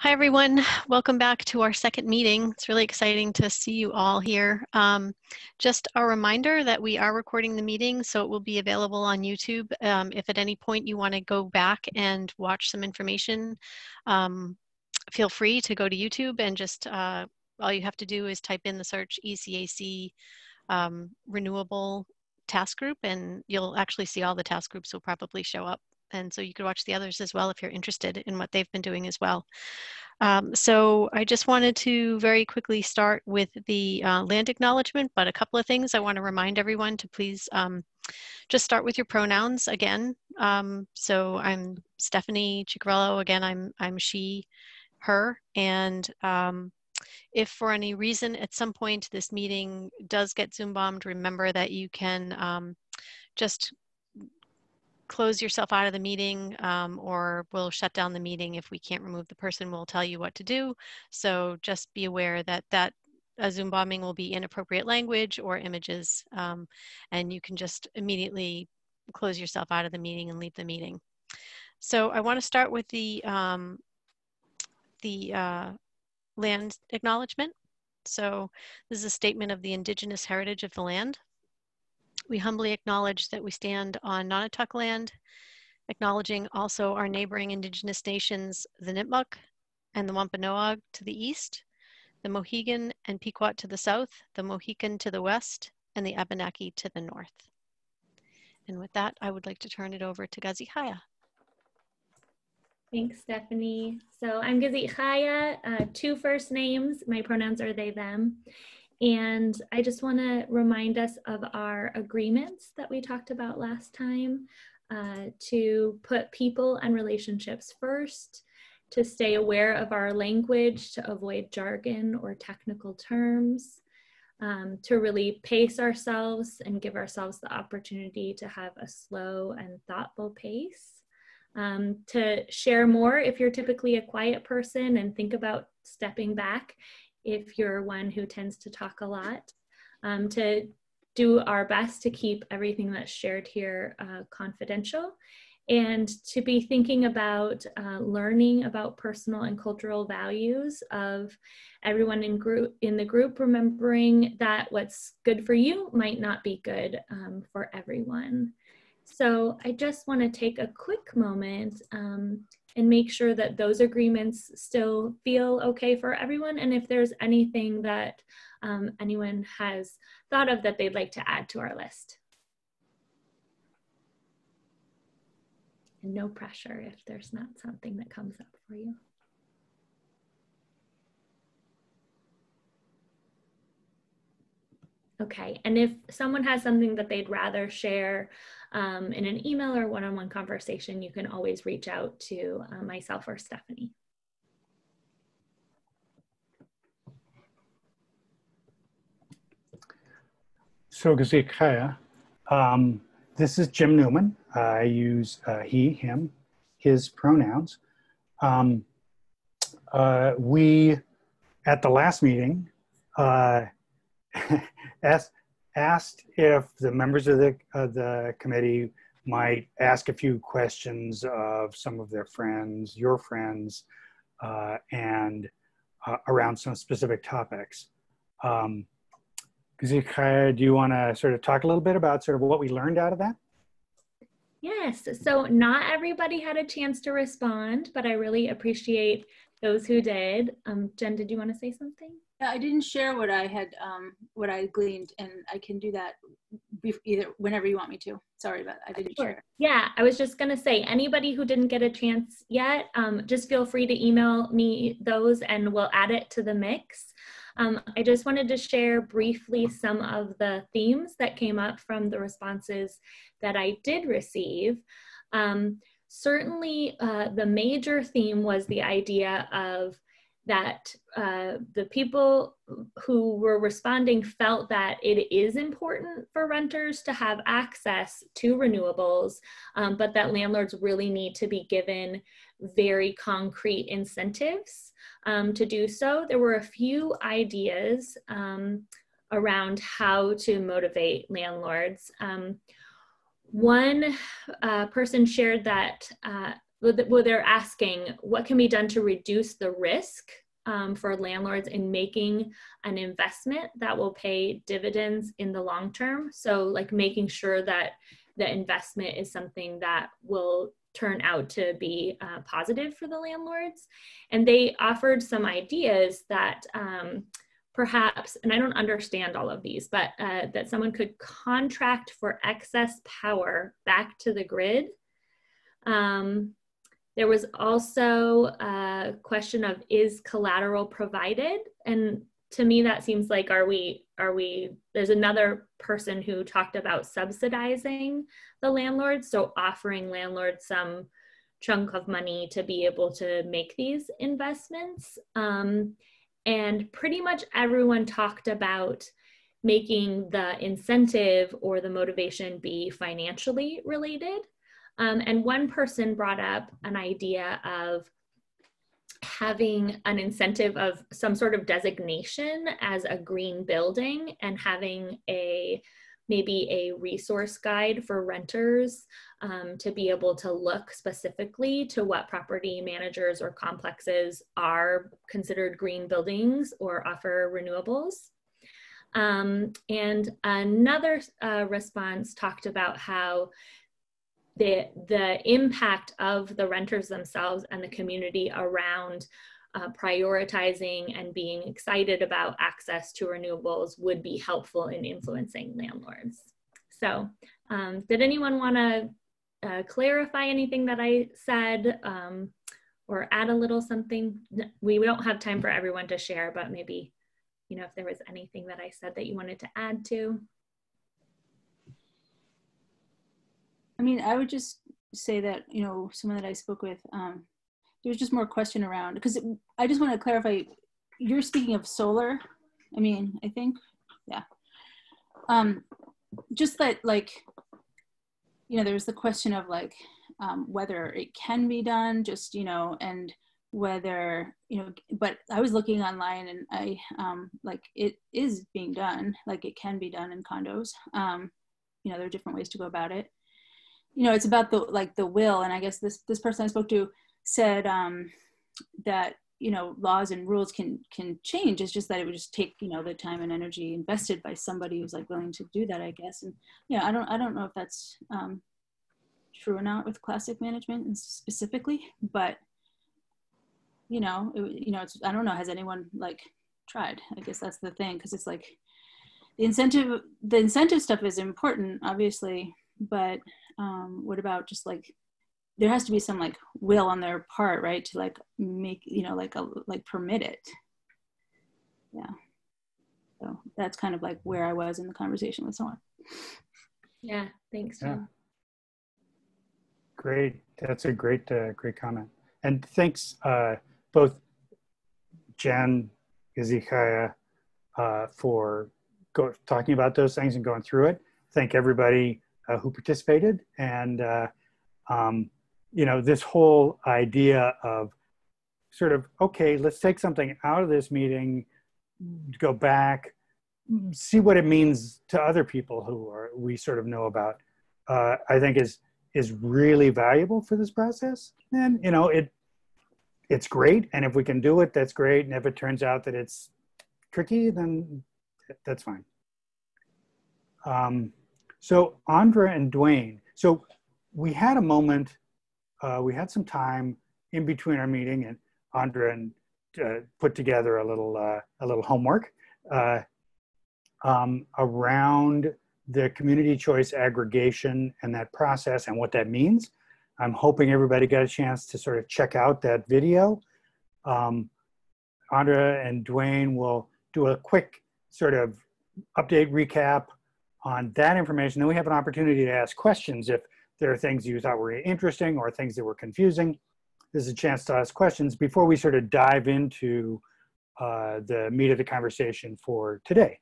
Hi, everyone. Welcome back to our second meeting. It's really exciting to see you all here. Um, just a reminder that we are recording the meeting, so it will be available on YouTube. Um, if at any point you want to go back and watch some information, um, feel free to go to YouTube and just uh, all you have to do is type in the search ECAC um, renewable task group and you'll actually see all the task groups will probably show up and so you could watch the others as well if you're interested in what they've been doing as well. Um, so I just wanted to very quickly start with the uh, land acknowledgement, but a couple of things I want to remind everyone to please um, just start with your pronouns again. Um, so I'm Stephanie Ciccarello, again, I'm, I'm she, her, and um, if for any reason at some point this meeting does get Zoom bombed, remember that you can um, just close yourself out of the meeting um, or we'll shut down the meeting if we can't remove the person we'll tell you what to do. So just be aware that that a zoom bombing will be inappropriate language or images um, and you can just immediately close yourself out of the meeting and leave the meeting. So i want to start with the um, the uh, land acknowledgement. So this is a statement of the indigenous heritage of the land we humbly acknowledge that we stand on Nonotuck land, acknowledging also our neighboring indigenous nations, the Nipmuc and the Wampanoag to the east, the Mohegan and Pequot to the south, the Mohican to the west, and the Abenaki to the north. And with that, I would like to turn it over to Gazit Chaya. Thanks, Stephanie. So I'm Gazit Chaya, uh, two first names. My pronouns are they, them. And I just want to remind us of our agreements that we talked about last time uh, to put people and relationships first, to stay aware of our language, to avoid jargon or technical terms, um, to really pace ourselves and give ourselves the opportunity to have a slow and thoughtful pace. Um, to share more if you're typically a quiet person and think about stepping back if you're one who tends to talk a lot, um, to do our best to keep everything that's shared here uh, confidential. And to be thinking about uh, learning about personal and cultural values of everyone in group in the group remembering that what's good for you might not be good um, for everyone. So i just want to take a quick moment um, and make sure that those agreements still feel okay for everyone. And if there's anything that um, anyone has thought of that they'd like to add to our list. And no pressure if there's not something that comes up for you. Okay, and if someone has something that they'd rather share um, in an email or one-on-one conversation, you can always reach out to uh, myself or Stephanie. So Gazit Chaya, um, this is Jim Newman. I use uh, he, him, his pronouns. Um, uh, we, at the last meeting, uh, asked, asked if the members of the, of the committee might ask a few questions of some of their friends, your friends, uh, and uh, around some specific topics. Um, do you want to sort of talk a little bit about sort of what we learned out of that? Yes, so not everybody had a chance to respond, but I really appreciate those who did. Um, Jen, did you want to say something? Yeah, I didn't share what I had, um, what I gleaned, and I can do that either whenever you want me to. Sorry, but I didn't sure. share. Yeah, I was just gonna say, anybody who didn't get a chance yet, um, just feel free to email me those, and we'll add it to the mix. Um, I just wanted to share briefly some of the themes that came up from the responses that I did receive. Um, certainly, uh, the major theme was the idea of that uh, the people who were responding felt that it is important for renters to have access to renewables, um, but that landlords really need to be given very concrete incentives um, to do so. There were a few ideas um, around how to motivate landlords. Um, one uh, person shared that uh, well, they're asking what can be done to reduce the risk um, for landlords in making an investment that will pay dividends in the long term. So, like making sure that the investment is something that will turn out to be uh, positive for the landlords. And they offered some ideas that um, perhaps, and I don't understand all of these, but uh, that someone could contract for excess power back to the grid. Um, there was also a question of is collateral provided? And to me, that seems like are we, are we, there's another person who talked about subsidizing the landlords. So offering landlords some chunk of money to be able to make these investments. Um, and pretty much everyone talked about making the incentive or the motivation be financially related. Um, and one person brought up an idea of having an incentive of some sort of designation as a green building and having a maybe a resource guide for renters um, to be able to look specifically to what property managers or complexes are considered green buildings or offer renewables. Um, and another uh, response talked about how the, the impact of the renters themselves and the community around uh, prioritizing and being excited about access to renewables would be helpful in influencing landlords. So um, did anyone want to uh, clarify anything that I said um, or add a little something? We don't have time for everyone to share, but maybe, you know, if there was anything that I said that you wanted to add to. I mean, I would just say that, you know, someone that I spoke with, um, there was just more question around, because I just want to clarify, you're speaking of solar, I mean, I think, yeah. Um, just that, like, you know, there's the question of like um, whether it can be done, just, you know, and whether, you know, but I was looking online and I, um, like, it is being done, like, it can be done in condos. Um, you know, there are different ways to go about it you know, it's about the like the will. And I guess this this person I spoke to said um, that you know laws and rules can can change. It's just that it would just take you know the time and energy invested by somebody who's like willing to do that. I guess. And yeah, I don't I don't know if that's um, true or not with classic management specifically, but you know, it, you know, it's I don't know. Has anyone like tried? I guess that's the thing because it's like the incentive the incentive stuff is important obviously but um, what about just like there has to be some like will on their part right to like make you know like a like permit it. Yeah. So that's kind of like where i was in the conversation with someone. Yeah thanks yeah. great. That's a great uh, great comment. And thanks uh, both jen Hezekiah, uh, for go, talking about those things and going through it. Thank everybody who participated. And, uh, um, you know, this whole idea of sort of, okay, let's take something out of this meeting, go back, see what it means to other people who are, we sort of know about, uh, I think is, is really valuable for this process. And, you know, it, it's great. And if we can do it, that's great. And if it turns out that it's tricky, then that's fine. Um, so Andra and Dwayne, so we had a moment, uh, we had some time in between our meeting and Andra and uh, put together a little, uh, a little homework uh, um, around the community choice aggregation and that process and what that means. I'm hoping everybody got a chance to sort of check out that video. Um, Andra and Dwayne will do a quick sort of update recap on that information. Then we have an opportunity to ask questions if there are things you thought were interesting or things that were confusing. This is a chance to ask questions before we sort of dive into uh, the meat of the conversation for today,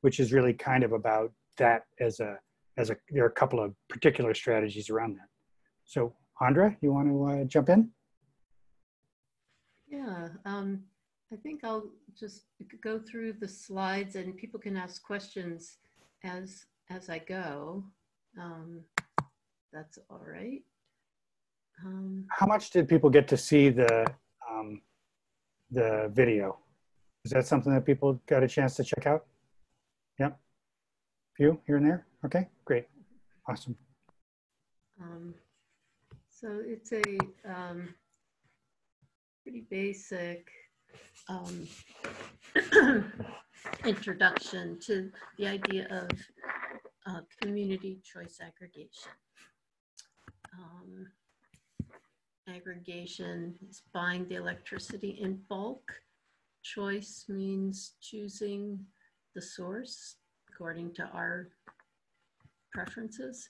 which is really kind of about that as a, as a, there are a couple of particular strategies around that. So Andra, you want to uh, jump in? Yeah, um, I think I'll just go through the slides and people can ask questions as as I go. Um, that's all right. Um, How much did people get to see the um, the video? Is that something that people got a chance to check out? Yep. A Few here and there. Okay, great, awesome. Um, so it's a um, pretty basic um, introduction to the idea of uh, community choice aggregation. Um, aggregation is buying the electricity in bulk. Choice means choosing the source according to our preferences.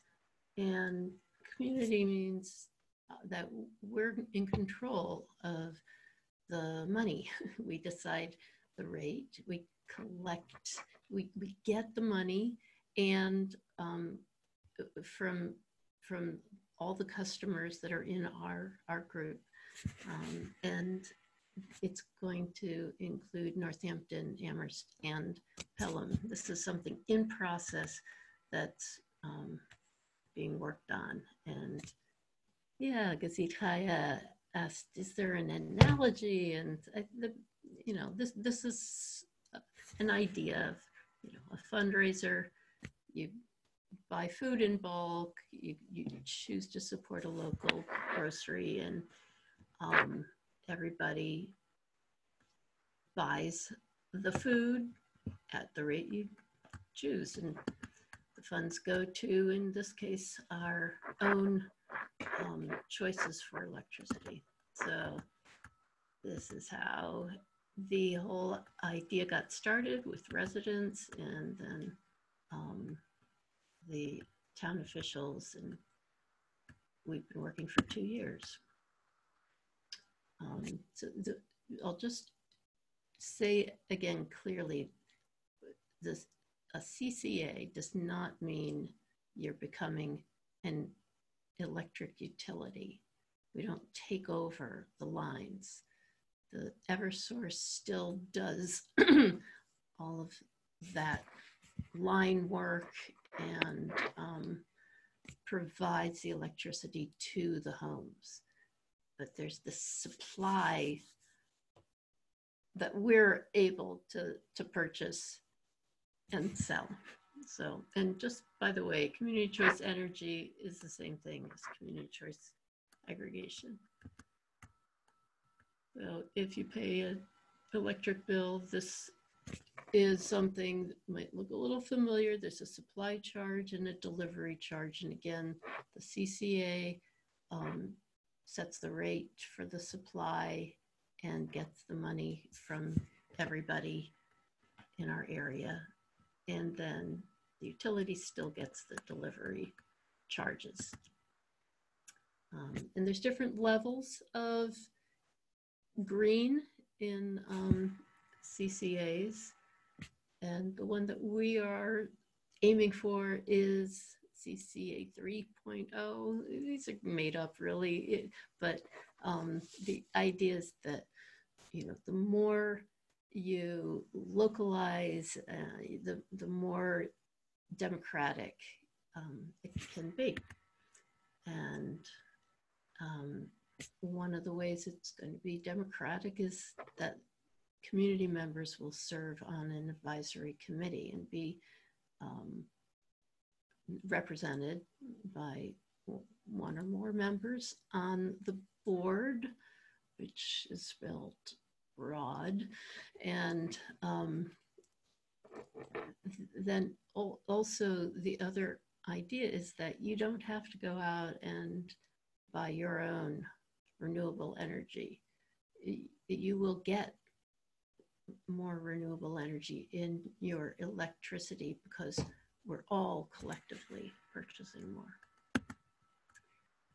And community means uh, that we're in control of the money. We decide the rate, we collect, we, we get the money and um, from, from all the customers that are in our, our group. Um, and it's going to include Northampton, Amherst, and Pelham. This is something in process that's um, being worked on. And yeah, Gazit Chaya asked, is there an analogy? And I, the, you know, this, this is an idea of, you know, a fundraiser. You buy food in bulk, you, you choose to support a local grocery and um, everybody buys the food at the rate you choose. And the funds go to, in this case, our own um, choices for electricity. So this is how the whole idea got started with residents and then um, the town officials and we've been working for two years. Um, so the, I'll just say again clearly, this a CCA does not mean you're becoming an electric utility. We don't take over the lines. The Eversource still does all of that line work and um, provides the electricity to the homes. But there's the supply that we're able to, to purchase and sell. So, and just by the way, community choice energy is the same thing as community choice aggregation. So if you pay an electric bill, this is something that might look a little familiar. There's a supply charge and a delivery charge. And again, the CCA um, sets the rate for the supply and gets the money from everybody in our area. And then the utility still gets the delivery charges. Um, and there's different levels of green in um, CCAs. And the one that we are aiming for is CCA 3.0. These are made up really, but um, the idea is that, you know, the more you localize, uh, the, the more democratic um, it can be. And um, one of the ways it's going to be democratic is that community members will serve on an advisory committee and be um, represented by one or more members on the board, which is spelled broad. And um, then also the other idea is that you don't have to go out and buy your own renewable energy. You will get more renewable energy in your electricity because we're all collectively purchasing more.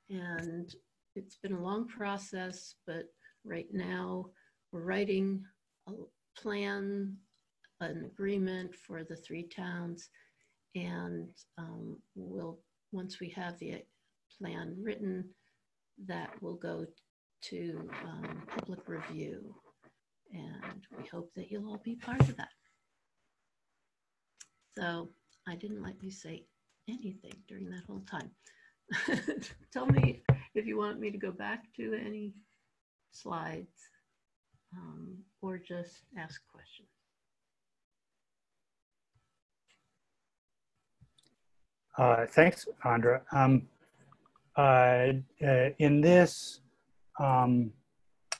And it's been a long process, but right now we're writing a plan, an agreement for the three towns, and um, we'll once we have the plan written, that will go to um, public review and we hope that you'll all be part of that. So I didn't let you say anything during that whole time. Tell me if you want me to go back to any slides um, or just ask questions. Uh, thanks, Andra. Um, uh, uh, in this, um,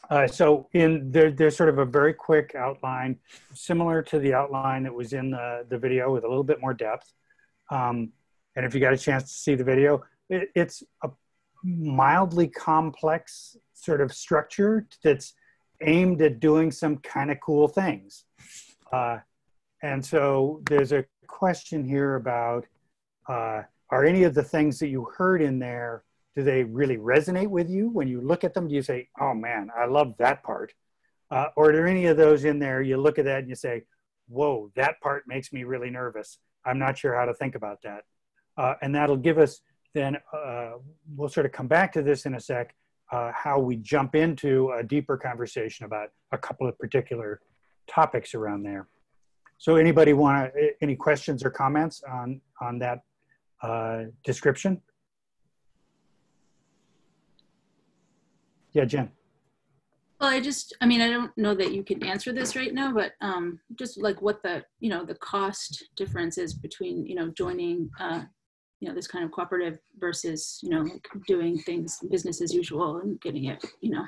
uh, so in there, there's sort of a very quick outline, similar to the outline that was in the, the video with a little bit more depth. Um, and if you got a chance to see the video, it, it's a mildly complex sort of structure that's aimed at doing some kind of cool things. Uh, and so there's a question here about uh, are any of the things that you heard in there do they really resonate with you? When you look at them do you say oh man i love that part. Uh, or are there any of those in there you look at that and you say whoa that part makes me really nervous. I'm not sure how to think about that. Uh, and that'll give us then uh, we'll sort of come back to this in a sec uh, how we jump into a deeper conversation about a couple of particular topics around there. So anybody want any questions or comments on on that uh, description? Yeah, Jen. Well, I just, I mean, I don't know that you can answer this right now, but um, just like what the, you know, the cost difference is between, you know, joining, uh, you know, this kind of cooperative versus, you know, like doing things business as usual and getting it, you know,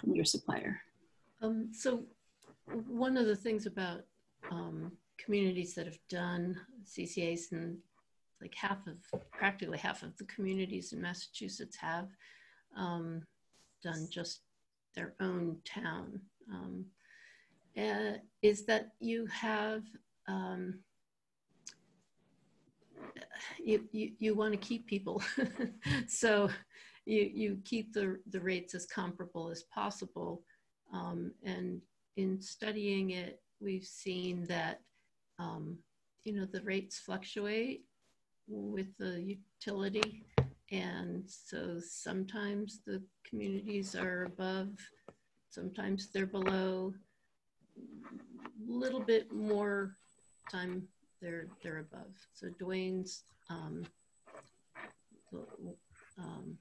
from your supplier. Um, so one of the things about um, communities that have done CCAs and like half of, practically half of the communities in Massachusetts have um, done just their own town, um, uh, is that you have, um, you, you, you want to keep people. so you, you keep the, the rates as comparable as possible. Um, and in studying it, we've seen that um, you know the rates fluctuate with the utility and so sometimes the communities are above sometimes they're below a little bit more time they're they're above so dwayne's um, um,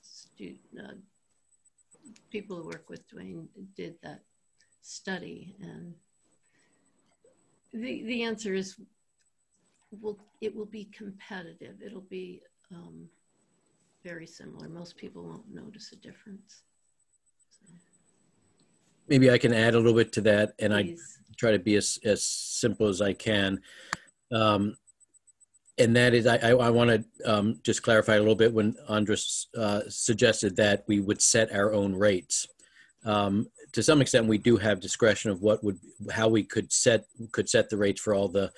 student, uh, people who work with dwayne did that study and the, the answer is will it will be competitive. It'll be um, very similar. Most people won't notice a difference. So. Maybe I can add a little bit to that, and Please. I try to be as, as simple as I can. Um, and that is, I, I, I want to um, just clarify a little bit when Andres uh, suggested that we would set our own rates. Um, to some extent, we do have discretion of what would, how we could set could set the rates for all the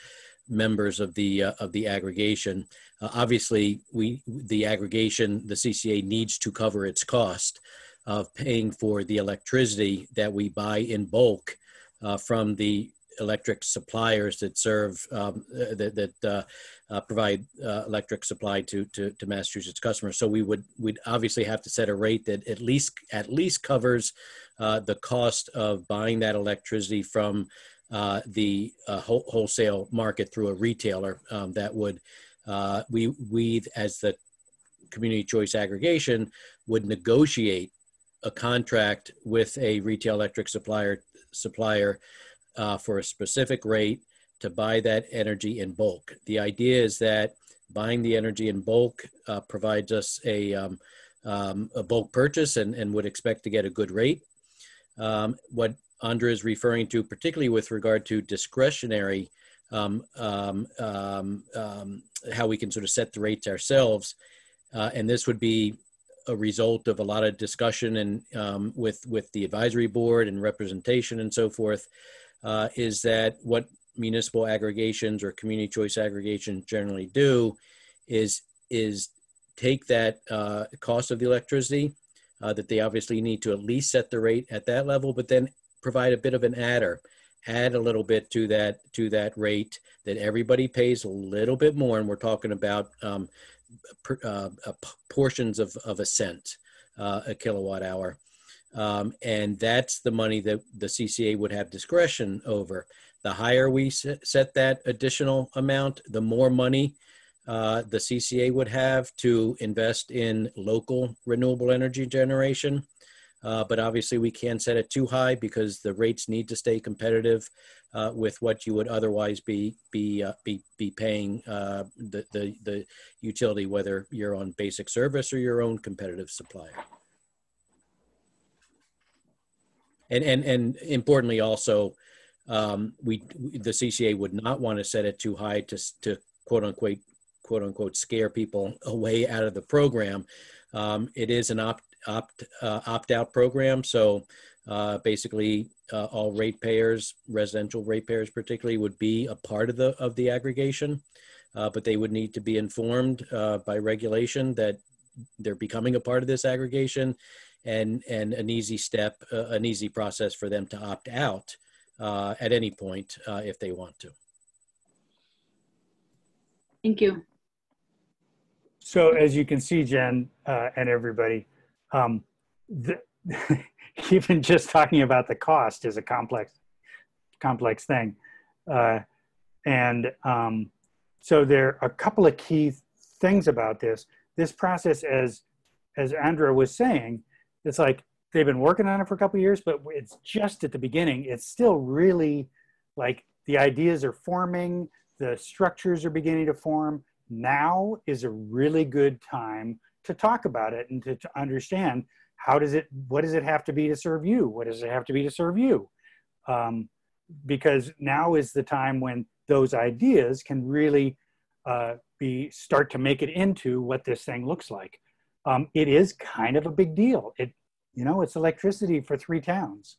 members of the uh, of the aggregation. Uh, obviously, we the aggregation, the CCA needs to cover its cost of paying for the electricity that we buy in bulk uh, from the electric suppliers that serve um, uh, that, that uh, uh, provide uh, electric supply to, to, to Massachusetts customers. So we would we'd obviously have to set a rate that at least at least covers uh, the cost of buying that electricity from uh, the whole, wholesale market through a retailer. Um, that would we we as the community choice aggregation would negotiate a contract with a retail electric supplier supplier uh, for a specific rate to buy that energy in bulk. The idea is that buying the energy in bulk uh, provides us a, um, um, a bulk purchase and, and would expect to get a good rate. Um, what Andra is referring to, particularly with regard to discretionary, um, um, um, how we can sort of set the rates ourselves, uh, and this would be a result of a lot of discussion and um, with with the advisory board and representation and so forth uh, is that what municipal aggregations or community choice aggregations generally do is is take that uh, cost of the electricity uh, that they obviously need to at least set the rate at that level, but then provide a bit of an adder, add a little bit to that to that rate that everybody pays a little bit more, and we're talking about um, per, uh, portions of, of a cent uh, a kilowatt hour. Um, and that's the money that the CCA would have discretion over. The higher we set that additional amount, the more money uh, the CCA would have to invest in local renewable energy generation. Uh, but obviously, we can't set it too high because the rates need to stay competitive uh, with what you would otherwise be be uh, be be paying uh, the, the the utility, whether you're on basic service or your own competitive supplier. And and and importantly, also, um, we the CCA would not want to set it too high to to quote unquote quote unquote scare people away out of the program. Um, it is an opt opt uh, opt out program. So uh, basically, uh, all ratepayers, residential ratepayers particularly, would be a part of the of the aggregation, uh, but they would need to be informed uh, by regulation that they're becoming a part of this aggregation, and and an easy step, uh, an easy process for them to opt out at any point if they want to. Thank you. So as you can see, Jen and everybody, um, the, even just talking about the cost is a complex, complex thing. Uh, and um, so there are a couple of key things about this. This process, as as Andra was saying, it's like they've been working on it for a couple of years, but it's just at the beginning. It's still really like the ideas are forming, the structures are beginning to form. Now is a really good time to talk about it and to, to understand how does it what does it have to be to serve you? What does it have to be to serve you? Um, because now is the time when those ideas can really uh, be start to make it into what this thing looks like. Um, it is kind of a big deal. It you know it's electricity for three towns.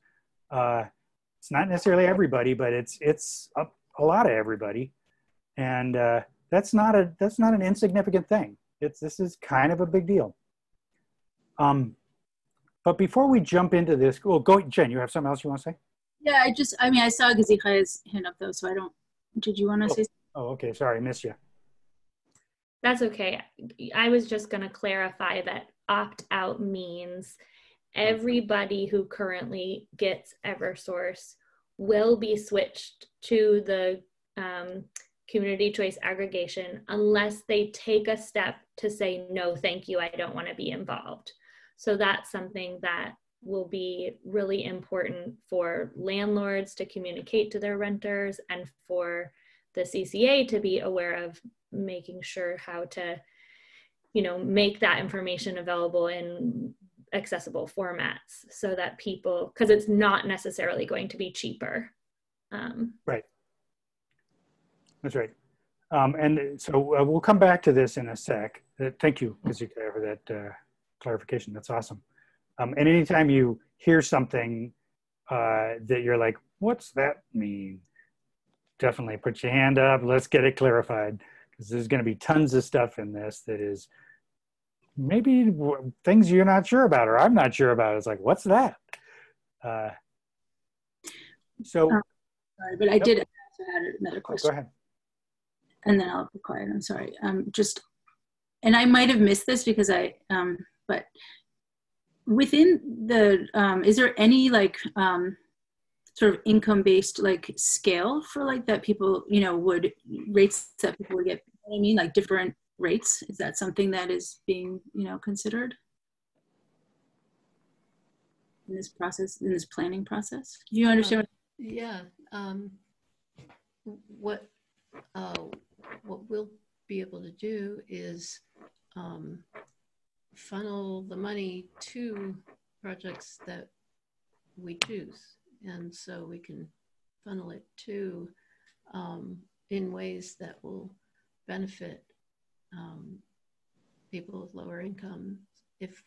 Uh, it's not necessarily everybody but it's it's a, a lot of everybody. And uh, that's not a that's not an insignificant thing it's this is kind of a big deal. Um, but before we jump into this, well, go, Jen. You have something else you want to say? Yeah, I just, I mean, I saw Gazit Chaya's hand up though, so I don't. Did you want to oh. say? Oh, okay. Sorry, I missed you. That's okay. I was just going to clarify that opt out means everybody who currently gets Eversource will be switched to the um, community choice aggregation unless they take a step to say, no, thank you, I don't want to be involved. So that's something that will be really important for landlords to communicate to their renters and for the CCA to be aware of making sure how to, you know, make that information available in accessible formats so that people, because it's not necessarily going to be cheaper. Um, right. That's right. Um, and so uh, we'll come back to this in a sec. Uh, thank you, Kazika, for that uh, clarification. That's awesome. Um, and anytime you hear something uh, that you're like, what's that mean? Definitely put your hand up. Let's get it clarified because there's going to be tons of stuff in this that is maybe things you're not sure about or I'm not sure about. It's like, what's that? Uh, so, uh, sorry, but I did also had another question. Oh, go ahead and then I'll be quiet. I'm sorry. Um, just, and I might have missed this because I, um, but within the, um, is there any like um, sort of income based like scale for like that people, you know, would rates that people would get, you know I mean, like different rates? Is that something that is being, you know, considered? in this process, in this planning process? Do you understand? Uh, yeah. Um, what uh, what we'll be able to do is um, funnel the money to projects that we choose. And so we can funnel it to um, in ways that will benefit um, people with lower income if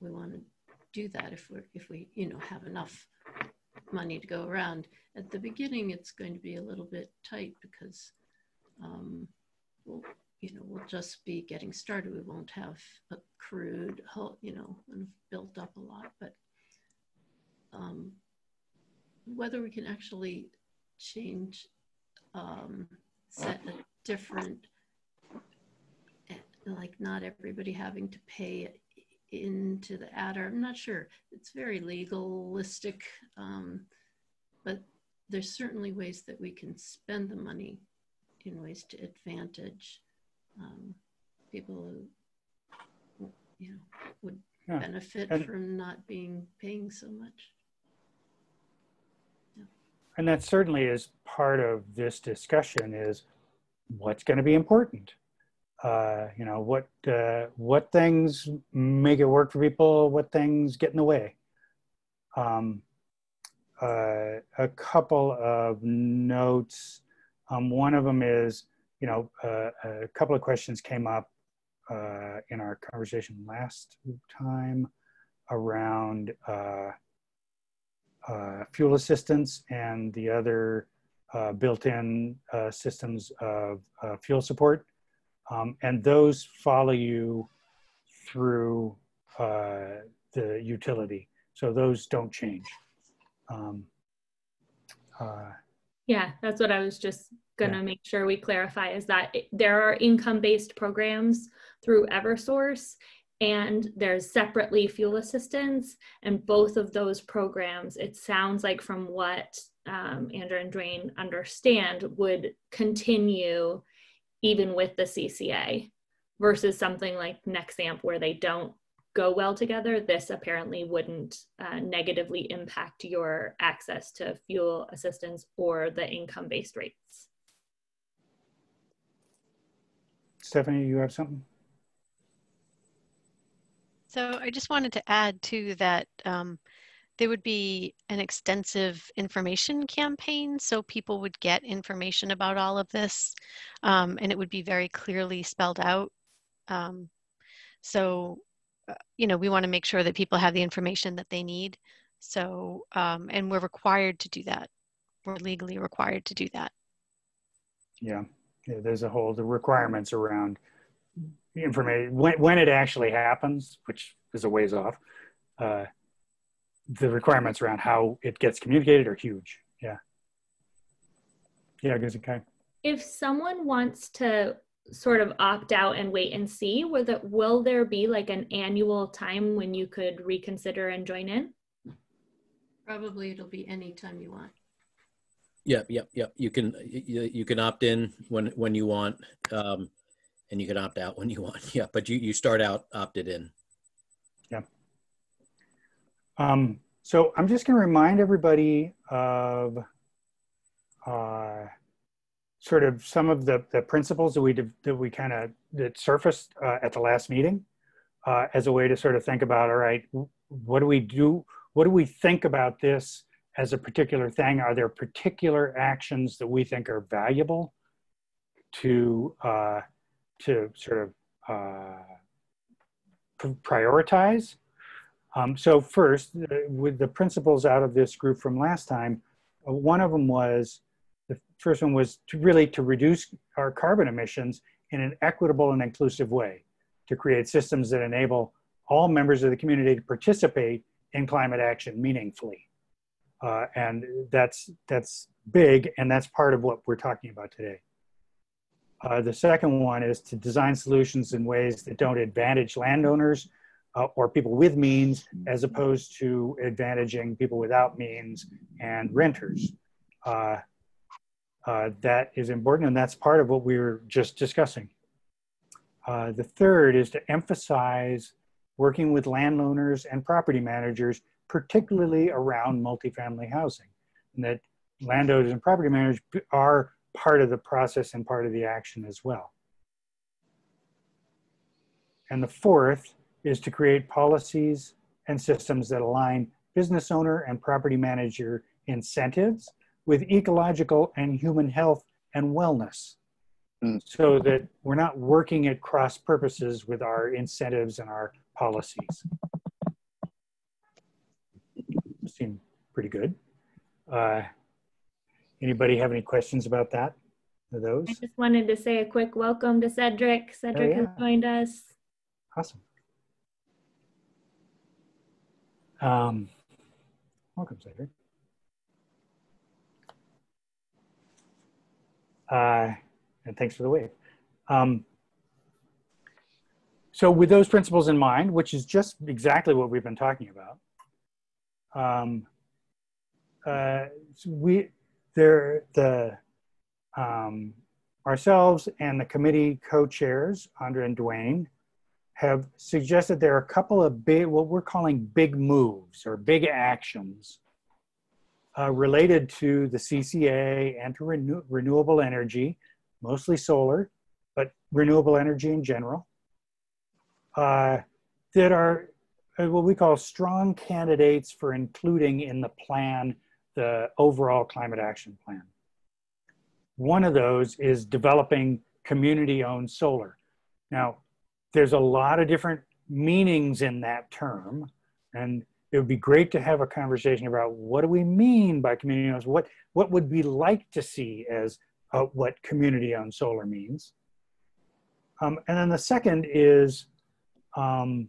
we want to do that if we if we you know have enough money to go around at the beginning it's going to be a little bit tight because um, we'll, you know, we'll just be getting started. We won't have a accrued, you know, and built up a lot. But um, whether we can actually change, um, set a different, eh, like not everybody having to pay into the adder. I'm not sure. It's very legalistic, um, but there's certainly ways that we can spend the money in ways to advantage um, people who, you know, would Yeah. benefit And- from not being paying so much. And that certainly is part of this discussion is what's going to be important. Uh, you know, what, uh, what things make it work for people, what things get in the way. Um, uh, a couple of notes. Um, one of them is, you know, uh, a couple of questions came up uh, in our conversation last time around uh, uh, fuel assistance and the other uh, built-in uh, systems of fuel support. Um, and those follow you through the utility. So those don't change. Um, Yeah, that's what I was just gonna make sure we clarify is that it- there are income-based programs through Eversource and there's separately fuel assistance and both of those programs, it sounds like from what um, Andra and Dwayne understand would continue even with the CCA versus something like Nexamp where they don't go well together, this apparently wouldn't uh, negatively impact your access to fuel assistance or the income based rates. Stephanie, you have something? So I just wanted to add to that um, there would be an extensive information campaign so people would get information about all of this um, and it would be very clearly spelled out. Um, so, you know, we want to make sure that people have the information that they need. So, um, and we're required to do that. We're legally required to do that. Yeah, yeah there's a whole, the requirements around information, when, when it actually happens, which is a ways off, uh, the requirements around how it gets communicated are huge. Yeah. Yeah, because okay. If someone wants to sort of opt out and wait and see, will, the, will there be like an annual time when you could reconsider and join in? Probably it'll be anytime you want. Yep, yep, yep. You can you, you can opt in when when you want, um, and you can opt out when you want. Yeah, but you you start out opted in. Yeah. Um, so I'm just going to remind everybody of uh, sort of some of the, the principles that we that we kind of that surfaced uh, at the last meeting uh, as a way to sort of think about all right, what do we do? What do we think about this as a particular thing? Are there particular actions that we think are valuable to uh, to sort of uh, prioritize? Um, so first, with the principles out of this group from last time, uh, one of them was, the first one was to really to reduce our carbon emissions in an equitable and inclusive way, to create systems that enable all members of the community to participate in climate action meaningfully. Uh, and that's, that's big, and that's part of what we're talking about today. Uh, the second one is to design solutions in ways that don't advantage landowners uh, or people with means as opposed to advantaging people without means and renters. Uh, uh, that is important, and that's part of what we were just discussing. Uh, the third is to emphasize working with landowners and property managers, particularly around multifamily housing, and that landowners and property managers are part of the process and part of the action as well. And the fourth is to create policies and systems that align business owner and property manager incentives with ecological and human health and wellness mm. so that we're not working at cross purposes with our incentives and our policies. Seem pretty good. Uh, anybody have any questions about that? Those? I just wanted to say a quick welcome to Cedric. Cedric oh, yeah. has joined us. Awesome. Um, welcome, Cedric. Uh, and thanks for the wave. Um, so with those principles in mind, which is just exactly what we've been talking about, um, uh, we there the um, ourselves and the committee co-chairs, Andra and Dwayne, have suggested there are a couple of big, what we're calling big moves or big actions uh, related to the CCA and to renew, renewable energy, mostly solar, but renewable energy in general, uh, that are uh, what we call strong candidates for including in the plan the overall climate action plan. One of those is developing community owned solar. Now, there's a lot of different meanings in that term, and it would be great to have a conversation about what do we mean by community owned, what, what would we like to see as uh, what community owned solar means. Um, and then the second is um,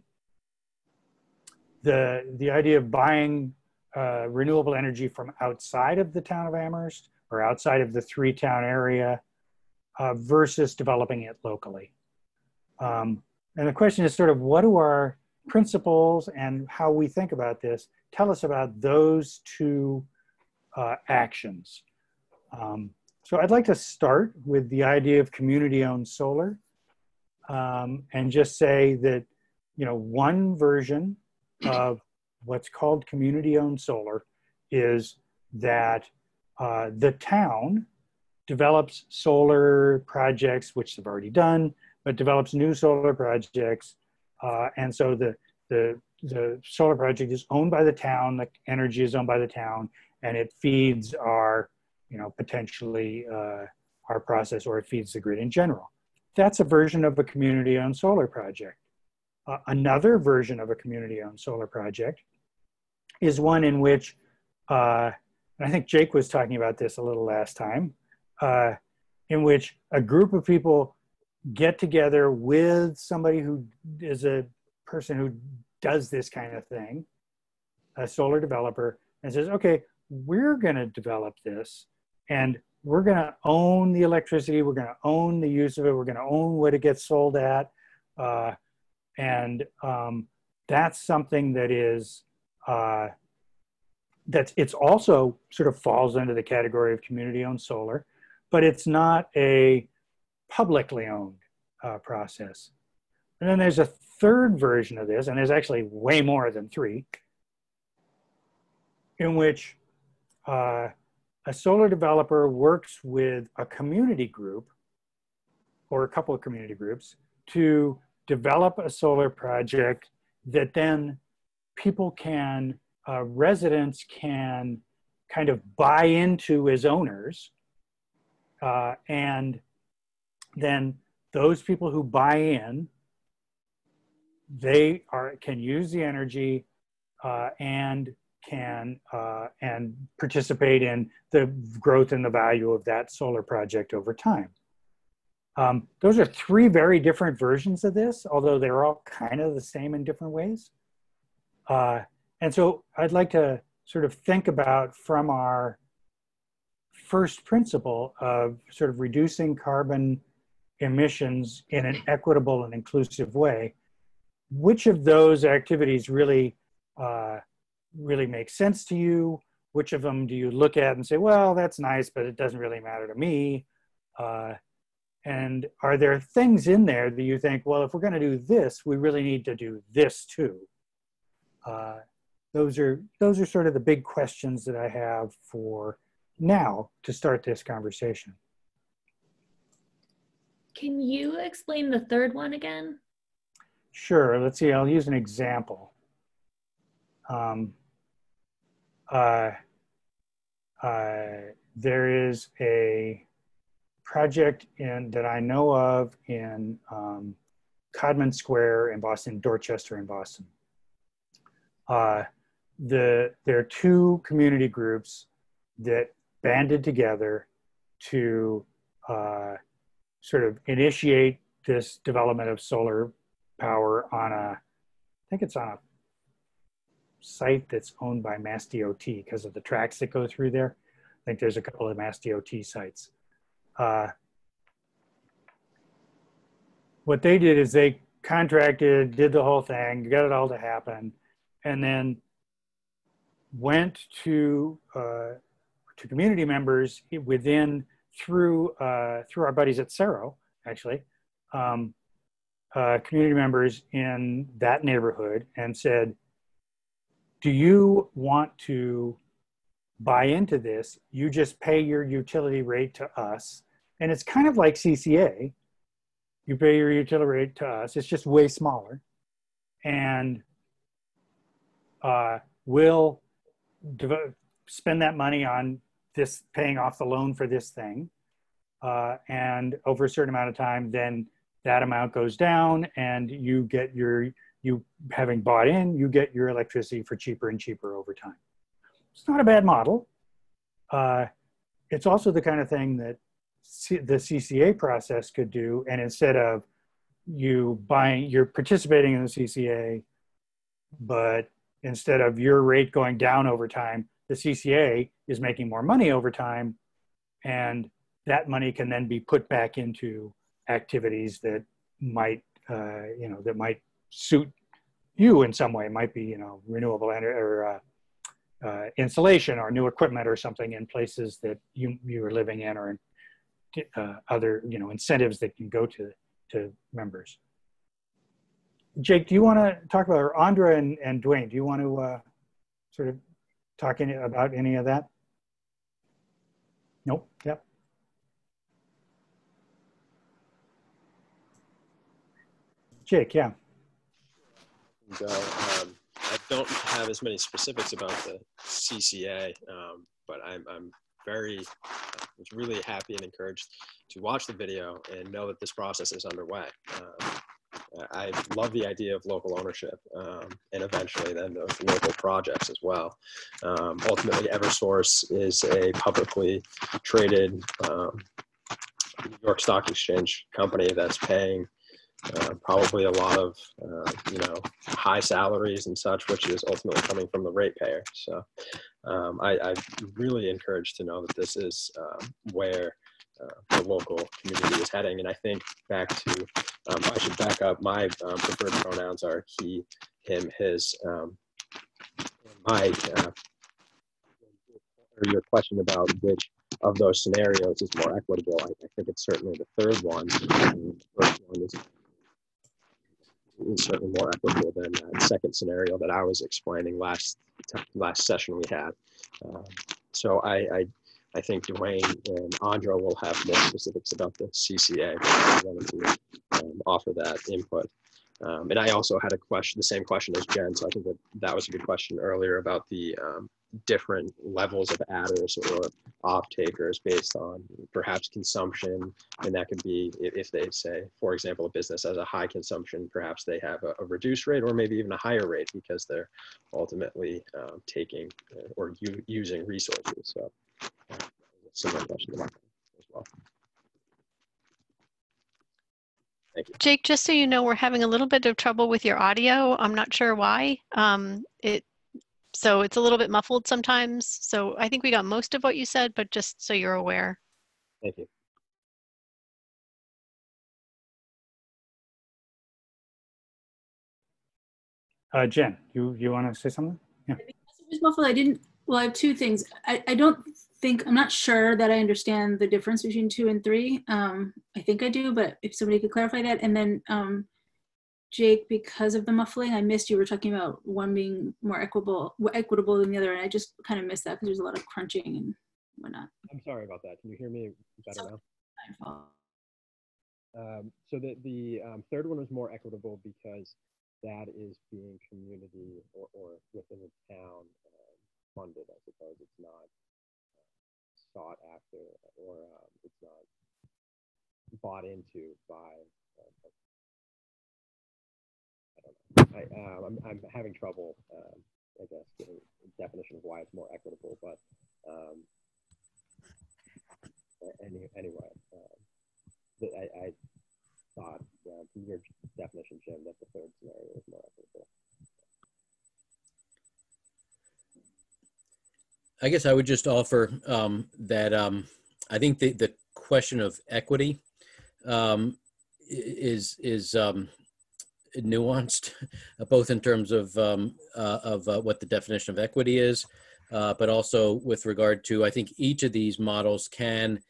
the, the idea of buying uh, renewable energy from outside of the town of Amherst or outside of the three town area uh, versus developing it locally. Um, and the question is sort of what do our principles and how we think about this tell us about those two uh, actions. Um, so I'd like to start with the idea of community-owned solar um, and just say that, you know, one version of what's called community-owned solar is that uh, the town develops solar projects, which they've already done, but develops new solar projects. Uh, and so the, the, the solar project is owned by the town, the energy is owned by the town, and it feeds our, you know, potentially uh, our process or it feeds the grid in general. That's a version of a community owned solar project. Uh, another version of a community owned solar project is one in which, uh, I think Jake was talking about this a little last time, uh, in which a group of people get together with somebody who is a person who does this kind of thing, a solar developer, and says, okay, we're going to develop this and we're going to own the electricity, we're going to own the use of it, we're going to own what it gets sold at. Uh, and um, that's something that is, uh, that's, it's also sort of falls under the category of community owned solar, but it's not a publicly owned uh, process. And then there's a third version of this, and there's actually way more than three, in which uh, a solar developer works with a community group or a couple of community groups to develop a solar project that then people can, uh, residents can kind of buy into as owners. Uh, and then those people who buy in, they are can use the energy uh, and can uh, and participate in the growth and the value of that solar project over time. Um, those are three very different versions of this, although they're all kind of the same in different ways. Uh, and so I'd like to sort of think about from our first principle of sort of reducing carbon emissions in an equitable and inclusive way, which of those activities really uh, really make sense to you? Which of them do you look at and say, well, that's nice, but it doesn't really matter to me? Uh, and are there things in there that you think, well, if we're going to do this, we really need to do this too? Uh, those are those are sort of the big questions that I have for now to start this conversation. Can you explain the third one again? Sure. Let's see. I'll use an example. Um, uh, uh, there is a project in that I know of in um, Codman Square in Boston, Dorchester in Boston. Uh, the, there are two community groups that banded together to uh, sort of initiate this development of solar power on a, I think it's on a site that's owned by Mass DOT because of the tracks that go through there. I think there's a couple of Mass DOT sites. Uh, what they did is they contracted, did the whole thing, got it all to happen, and then went to uh, to community members within through uh, through our buddies at Cerro, actually, um, uh, community members in that neighborhood and said, "Do you want to buy into this? You just pay your utility rate to us, and it's kind of like CCA. You pay your utility rate to us. It's just way smaller, and uh, we'll." Devote, spend that money on this paying off the loan for this thing. Uh, and over a certain amount of time, then that amount goes down and you get your, you having bought in, you get your electricity for cheaper and cheaper over time. It's not a bad model. Uh, it's also the kind of thing that C the CCA process could do. And instead of you buying, you're participating in the CCA, but instead of your rate going down over time, the CCA is making more money over time, and that money can then be put back into activities that might, uh, you know, that might suit you in some way. It might be, you know, renewable energy or uh, uh, insulation or new equipment or something in places that you you are living in, or in, uh, other, you know, incentives that can go to to members. Jake, do you want to talk about, or Andra and, and Dwayne, do you want to uh, sort of talk any, about any of that? Nope. Yep. Jake, yeah. Go. Um, I don't have as many specifics about the CCA, um, but I'm, I'm very, was really happy and encouraged to watch the video and know that this process is underway. Um, I love the idea of local ownership um, and eventually then those local projects as well. Um, ultimately, Eversource is a publicly traded um, New York Stock Exchange company that's paying uh, probably a lot of uh, you know high salaries and such, which is ultimately coming from the ratepayer. So um, I, really encouraged to know that this is um, where uh, the local community is heading. And I think back to, um, I should back up, my um, preferred pronouns are he, him, his. Um, my, uh, your question about which of those scenarios is more equitable, I, I think it's certainly the third one. the first one is, is certainly more equitable than that second scenario that I was explaining last last session we had. Uh, so I, I I think Dwayne and Andra will have more specifics about the CCA. I wanted to um, offer that input. Um, and I also had a question, the same question as Jen. So I think that that was a good question earlier about the um, different levels of adders or off takers based on perhaps consumption. And that could be if they say, for example, a business has a high consumption, perhaps they have a, a reduced rate or maybe even a higher rate because they're ultimately um, taking uh, or using resources. So similar question as well. Thank you. Jake, just so you know, we're having a little bit of trouble with your audio. I'm not sure why. Um, it so it's a little bit muffled sometimes. So I think we got most of what you said, but just so you're aware. Thank you. Uh, Jen, you you want to say something? Yeah. It was muffled. I didn't. Well, I have two things. I, I don't think I'm not sure that I understand the difference between two and three. Um, I think I do, but if somebody could clarify that. And then um, Jake, because of the muffling, I missed you were talking about one being more equitable, equitable than the other, and I just kind of missed that because there's a lot of crunching and whatnot. I'm sorry about that. Can you hear me better so, now? Um, so the the um, third one was more equitable because that is being community or, or within the town uh, funded. I suppose it's not sought after or um, it's not bought into by. Uh, I don't know. I, uh, I'm, I'm having trouble, um, I guess, getting a definition of why it's more equitable, but um, any, anyway, um, I, I thought uh, from your definition, Jim, that the third scenario is more equitable. I guess I would just offer um, that um, I think the, the question of equity um, is is um, nuanced, both in terms of um, uh, of uh, what the definition of equity is, uh, but also with regard to I think each of these models can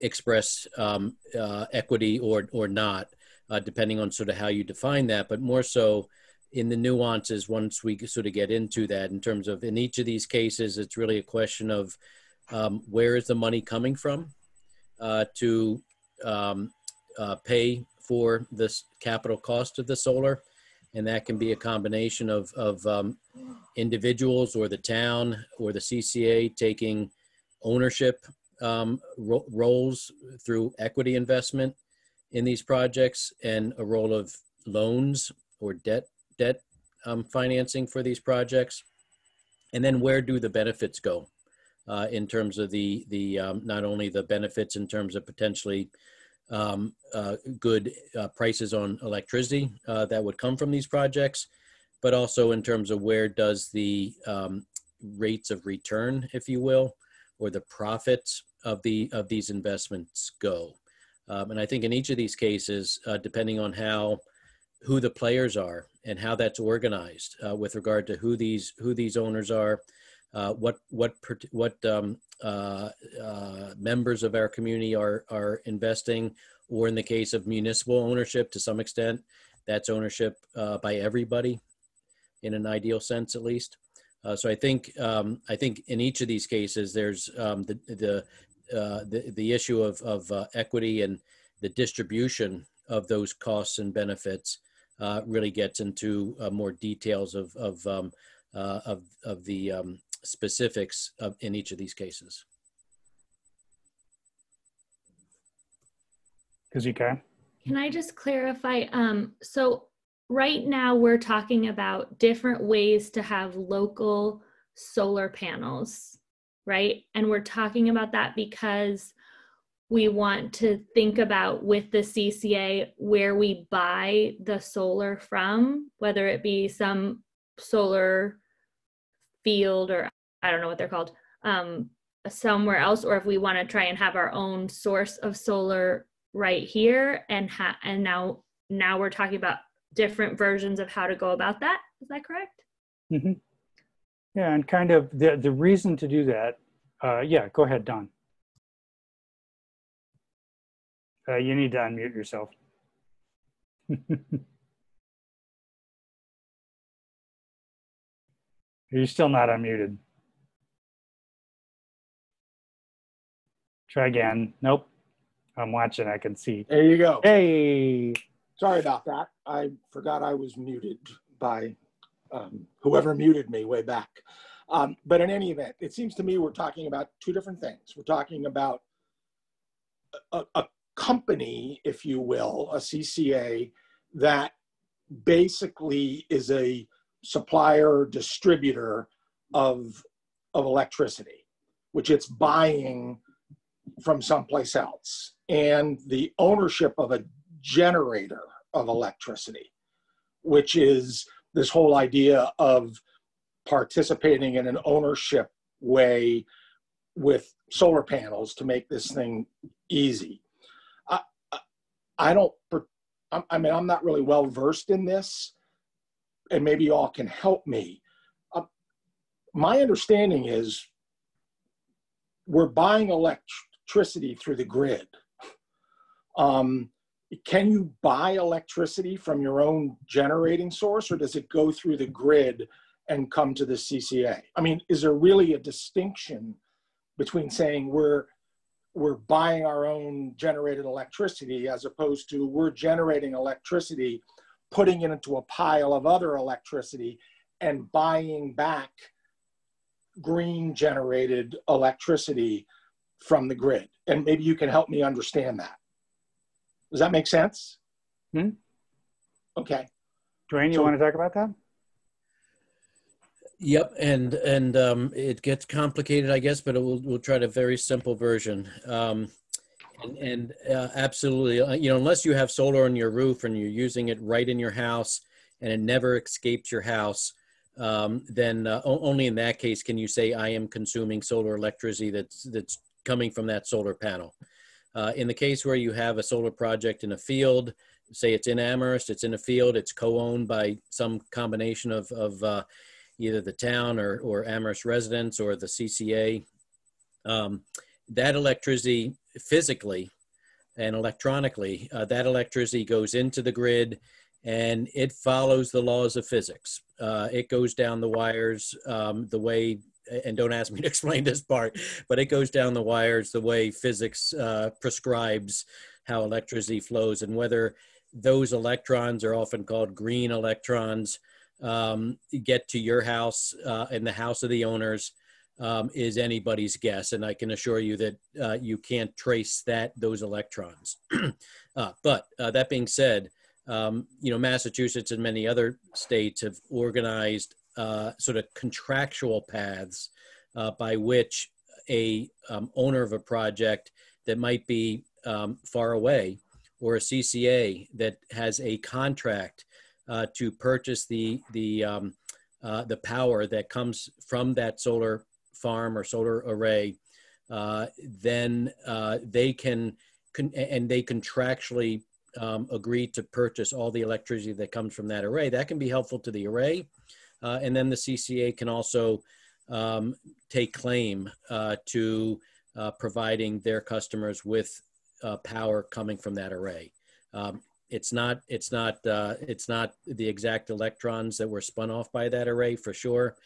express um, uh, equity or or not, uh, depending on sort of how you define that. But more so in the nuances once we sort of get into that. In terms of in each of these cases, it's really a question of um, where is the money coming from uh, to um, uh, pay for this capital cost of the solar. And that can be a combination of, of um, individuals or the town or the CCA taking ownership um, ro roles through equity investment in these projects and a role of loans or debt debt um, financing for these projects and then where do the benefits go uh, in terms of the the um, not only the benefits in terms of potentially um, uh, good uh, prices on electricity uh, that would come from these projects, but also in terms of where does the um, rates of return, if you will, or the profits of the of these investments go. Um, and I think in each of these cases, uh, depending on how who the players are and how that's organized uh, with regard to who these who these owners are, uh, what what what um, uh, uh, members of our community are are investing, or in the case of municipal ownership, to some extent, that's ownership uh, by everybody, in an ideal sense at least. Uh, so I think um, I think in each of these cases, there's um, the the, the the issue of of equity and the distribution of those costs and benefits uh, really gets into uh, more details of of um, uh, of, of the um, specifics of, in each of these cases. Kazika? Can Can I just clarify? Um, so right now we're talking about different ways to have local solar panels, right? And we're talking about that because we want to think about with the CCA where we buy the solar from, whether it be some solar field or I don't know what they're called, um, somewhere else, or if we want to try and have our own source of solar right here and ha- and now now we're talking about different versions of how to go about that. Is that correct? Mm-hmm. Yeah, and kind of the the reason to do that. Uh, yeah, go ahead, Don. Uh, you need to unmute yourself. You're still not unmuted. Try again. Nope. I'm watching. I can see. There you go. Hey. Sorry about that. I forgot I was muted by um, whoever muted me way back. Um, but in any event, it seems to me we're talking about two different things. We're talking about a, a company, if you will, a CCA, that basically is a supplier distributor of, of electricity, which it's buying from someplace else. And the ownership of a generator of electricity, which is this whole idea of participating in an ownership way with solar panels to make this thing easy. I don't, I mean, I'm not really well versed in this, and maybe y'all can help me. Uh, my understanding is we're buying electricity through the grid. Um, can you buy electricity from your own generating source, or does it go through the grid and come to the CCA? I mean, is there really a distinction between saying we're we're buying our own generated electricity as opposed to we're generating electricity, putting it into a pile of other electricity and buying back green generated electricity from the grid. And maybe you can help me understand that. Does that make sense? Hmm? Okay. Dwayne, you so, want to talk about that? Yep, and and um, it gets complicated, I guess, but we'll we'll try a very simple version. Um, and, and uh, absolutely, uh, you know, unless you have solar on your roof and you're using it right in your house and it never escapes your house, um, then uh, only in that case can you say I am consuming solar electricity that's that's coming from that solar panel. Uh, in the case where you have a solar project in a field, say it's in Amherst, it's in a field, it's co-owned by some combination of of uh, either the town or, or Amherst residents or the CCA. Um, that electricity physically and electronically, uh, that electricity goes into the grid and it follows the laws of physics. Uh, it goes down the wires um, the way, and don't ask me to explain this part, but it goes down the wires the way physics uh, prescribes how electricity flows and whether those electrons are often called green electrons um, get to your house uh, and the house of the owners um, is anybody's guess, and I can assure you that uh, you can't trace that those electrons. uh, but uh, that being said, um, you know Massachusetts and many other states have organized uh, sort of contractual paths uh, by which a um, owner of a project that might be um, far away or a CCA that has a contract uh, to purchase the the um, the power that comes from that solar farm or solar array, uh, then uh, they can, and they contractually um, agree to purchase all the electricity that comes from that array. That can be helpful to the array. Uh, and then the CCA can also um, take claim uh, to uh, providing their customers with uh, power coming from that array. Um, it's not it's not uh, it's not the exact electrons that were spun off by that array for sure,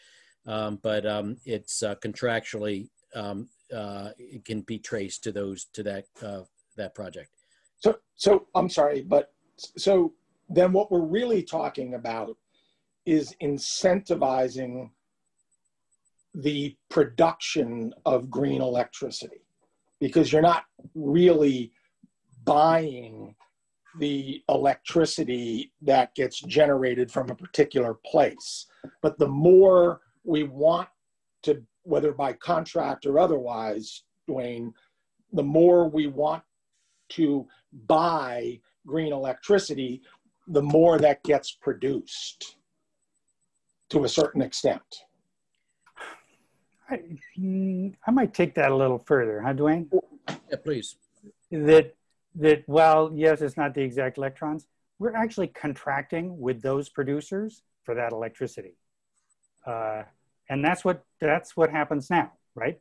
um, but um, it's uh, contractually um, uh, it can be traced to those to that uh, that project. So, so I'm sorry, but so then what we're really talking about is incentivizing the production of green electricity because you're not really buying the electricity that gets generated from a particular place. But the more we want to, whether by contract or otherwise, Dwayne, the more we want to buy green electricity, the more that gets produced to a certain extent. I, I might take that a little further, huh, Dwayne? Yeah, please. That that while yes, it's not the exact electrons, we're actually contracting with those producers for that electricity. Uh, and that's what that's what happens now, right?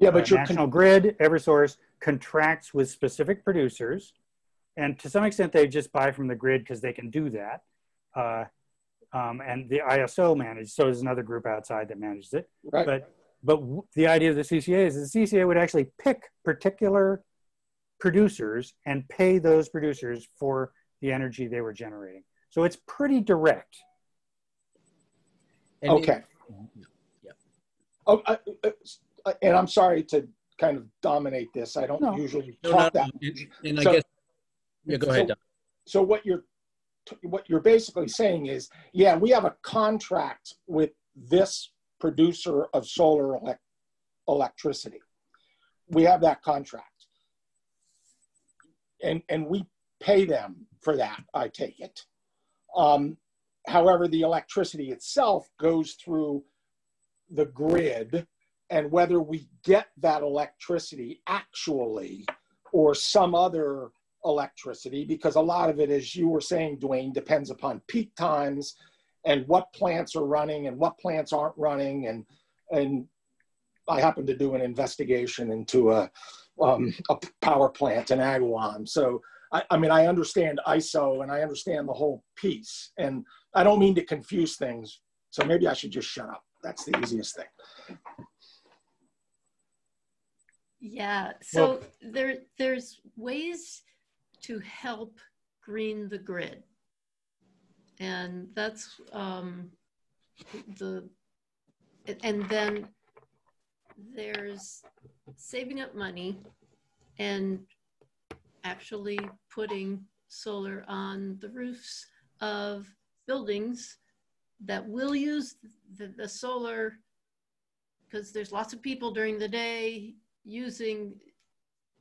Yeah, but uh, your National Grid, Eversource contracts with specific producers, and to some extent they just buy from the grid because they can do that. Uh, um, and the ISO manages, so there's another group outside that manages it. Right. But but the idea of the CCA is the CCA would actually pick particular producers and pay those producers for the energy they were generating. So it's pretty direct. And okay. It, yeah. Oh, I, I, and I'm sorry to kind of dominate this. I don't No. usually No, talk no, that. and, and I So- guess, yeah, go ahead. So, Don. so what you're what you're basically saying is, yeah, we have a contract with this producer of solar elect- electricity. We have that contract, and and we pay them for that. I take it. Um, however, the electricity itself goes through the grid, and whether we get that electricity actually or some other electricity because a lot of it, as you were saying, Dwayne, depends upon peak times and what plants are running and what plants aren't running. And and I happened to do an investigation into a um, a power plant in Agawam. So I, I mean, I understand ISO and I understand the whole piece. And I don't mean to confuse things. So maybe I should just shut up. That's the easiest thing. Yeah, so there there's ways to help green the grid. And that's um, the, and then there's saving up money and actually putting solar on the roofs of buildings that will use the, the solar because there's lots of people during the day using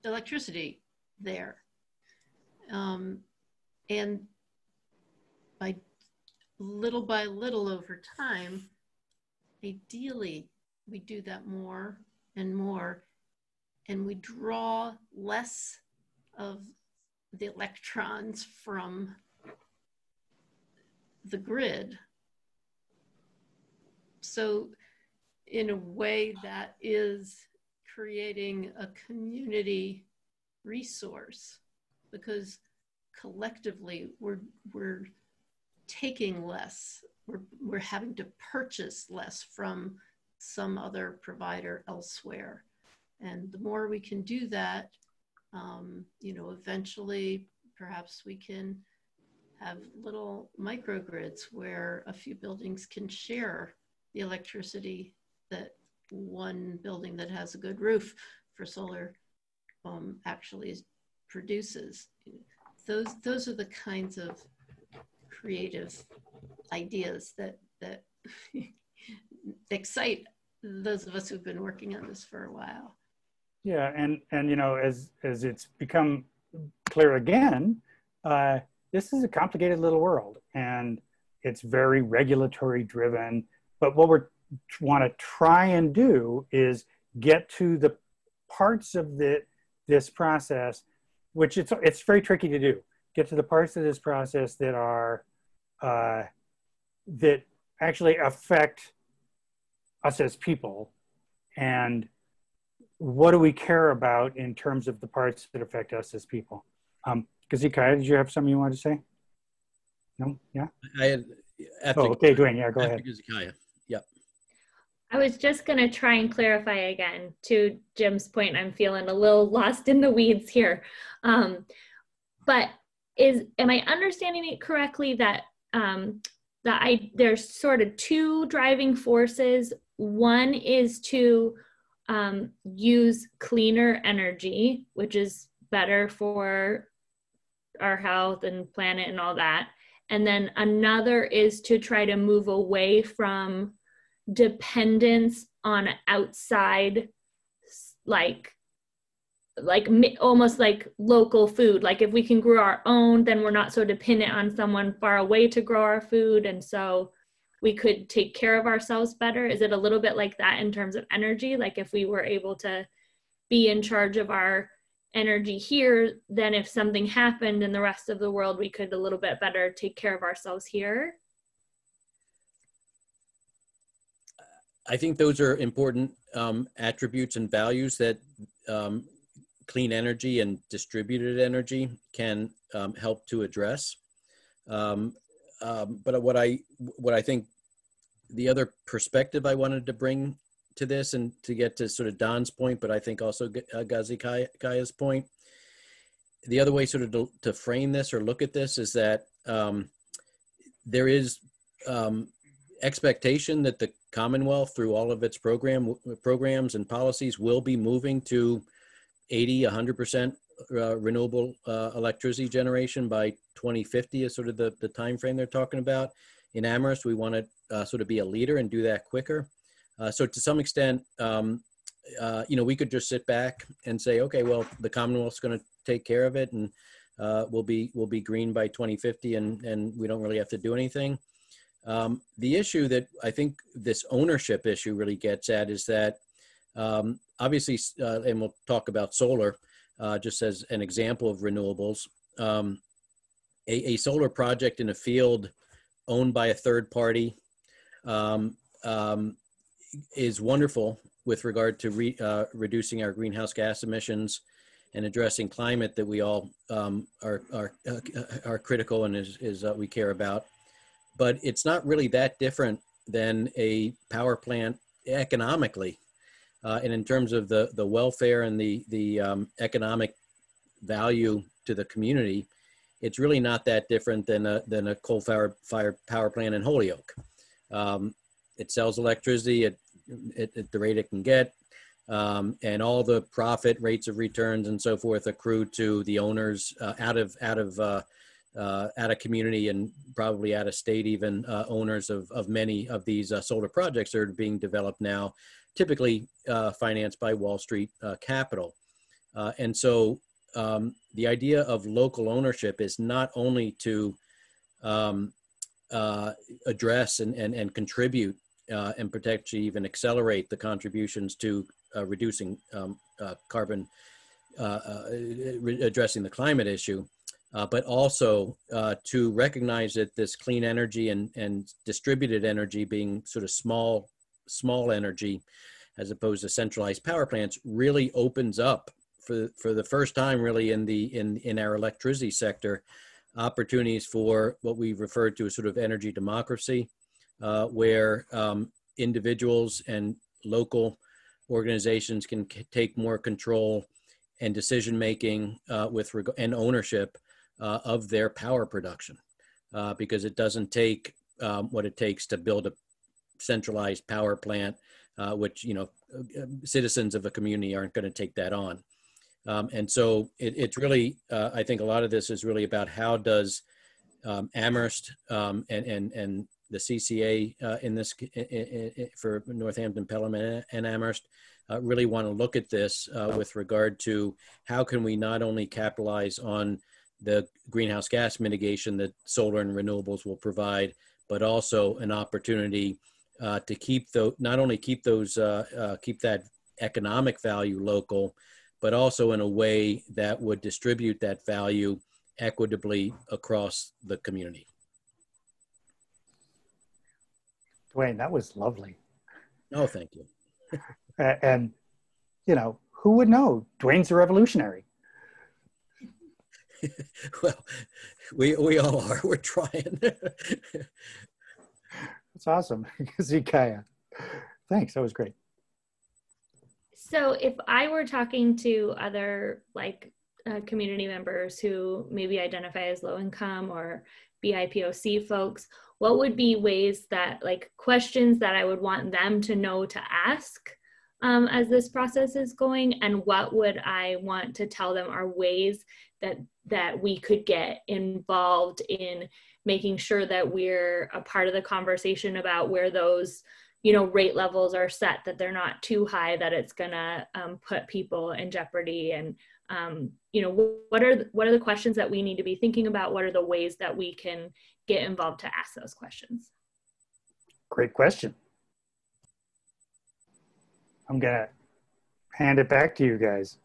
electricity there. Um, and by little by little over time, ideally, we do that more and more, and we draw less of the electrons from the grid. So, in a way, that is creating a community resource because collectively we're, we're taking less, we're, we're having to purchase less from some other provider elsewhere. And the more we can do that, um, you know, eventually perhaps we can have little microgrids where a few buildings can share the electricity that one building that has a good roof for solar um, actually produces. Those, those are the kinds of creative ideas that, that excite those of us who've been working on this for a while. Yeah, and and you know, as as it's become clear again, uh, this is a complicated little world, and it's very regulatory driven. But what we want to try and do is get to the parts of the this process, which it's it's very tricky to do. Get to the parts of this process that are uh, that actually affect us as people and what do we care about in terms of the parts that affect us as people? Um, Gazit Chaya, did you have something you wanted to say? No? Yeah? I had, after, oh, okay, Dwayne, yeah, go ahead. Gazit Chaya. Yep. I was just going to try and clarify again to Jim's point. I'm feeling a little lost in the weeds here. Um, but is am I understanding it correctly that um, that I there's sort of two driving forces. One is to um, use cleaner energy, which is better for our health and planet and all that. And then another is to try to move away from dependence on outside, like like almost like local food. Like if we can grow our own then we're not so dependent on someone far away to grow our food. And so we could take care of ourselves better. Is it a little bit like that in terms of energy? Like if we were able to be in charge of our energy here then if something happened in the rest of the world we could a little bit better take care of ourselves here. I think those are important um, attributes and values that um, clean energy and distributed energy can um, help to address. Um, um, but what I what I think the other perspective I wanted to bring to this and to get to sort of Don's point, but I think also uh, Gazit Chaya's point, the other way sort of to, to, frame this or look at this is that um, there is um, expectation that the Commonwealth, through all of its program programs and policies, will be moving to 80, 100% uh, renewable uh, electricity generation by 2050 is sort of the, the time frame they're talking about. In Amherst, we want to uh, sort of be a leader and do that quicker. Uh, so to some extent, um, uh, you know, we could just sit back and say, okay, well, the Commonwealth's going to take care of it, and uh, we'll be we'll be green by 2050, and and we don't really have to do anything. Um, the issue that I think this ownership issue really gets at is that um, obviously, uh, and we'll talk about solar uh, just as an example of renewables. Um, a, a, solar project in a field owned by a third party um, um, is wonderful with regard to re, uh, reducing our greenhouse gas emissions and addressing climate that we all um, are, are, uh, are critical and is, is we care about. But it's not really that different than a power plant economically uh, and in terms of the the welfare and the the um, economic value to the community, it's really not that different than a than a coal fired fire power plant in Holyoke. Um, it sells electricity at, at, at, the rate it can get, um, and all the profit rates of returns and so forth accrue to the owners uh, out of out of uh, uh, community and probably out of state even uh, owners of, of many of these uh, solar projects that are being developed now typically uh, financed by Wall Street uh, capital. Uh, and so um, the idea of local ownership is not only to um, uh, address and, and, and contribute uh, and potentially even accelerate the contributions to uh, reducing um, carbon, addressing the climate issue, but also to recognize that this clean energy and, and distributed energy being sort of small, small energy as opposed to centralized power plants really opens up for, for the first time really in the in, in our electricity sector opportunities for what we refer to as sort of energy democracy uh, where um, individuals and local organizations can take more control and decision making uh, with reg- and ownership uh, of their power production uh, because it doesn't take um, what it takes to build a centralized power plant uh, which you know uh, citizens of a community aren't going to take that on. Um, and so it, it's really uh, i think a lot of this is really about how does um, amherst um, and, and, and the cca uh, in this for northampton pelham and amherst uh, really want to look at this uh, with regard to how can we not only capitalize on the greenhouse gas mitigation that solar and renewables will provide, but also an opportunity uh, to keep the not only keep those uh, uh, keep that economic value local, but also in a way that would distribute that value equitably across the community. Dwayne, that was lovely. Oh, thank you. and, you know, who would know? Dwayne's a revolutionary. well, we, we all are. We're trying. That's awesome. Zikaya. Thanks. That was great. So if I were talking to other like uh, community members who maybe identify as low income or BIPOC folks, what would be ways that like questions that I would want them to know to ask um, as this process is going and what would I want to tell them are ways that that we could get involved in making sure that we're a part of the conversation about where those you know rate levels are set that they're not too high that it's gonna um, put people in jeopardy and um, you know what are what are the questions that we need to be thinking about? What are the ways that we can get involved to ask those questions? Great question. I'm gonna hand it back to you guys.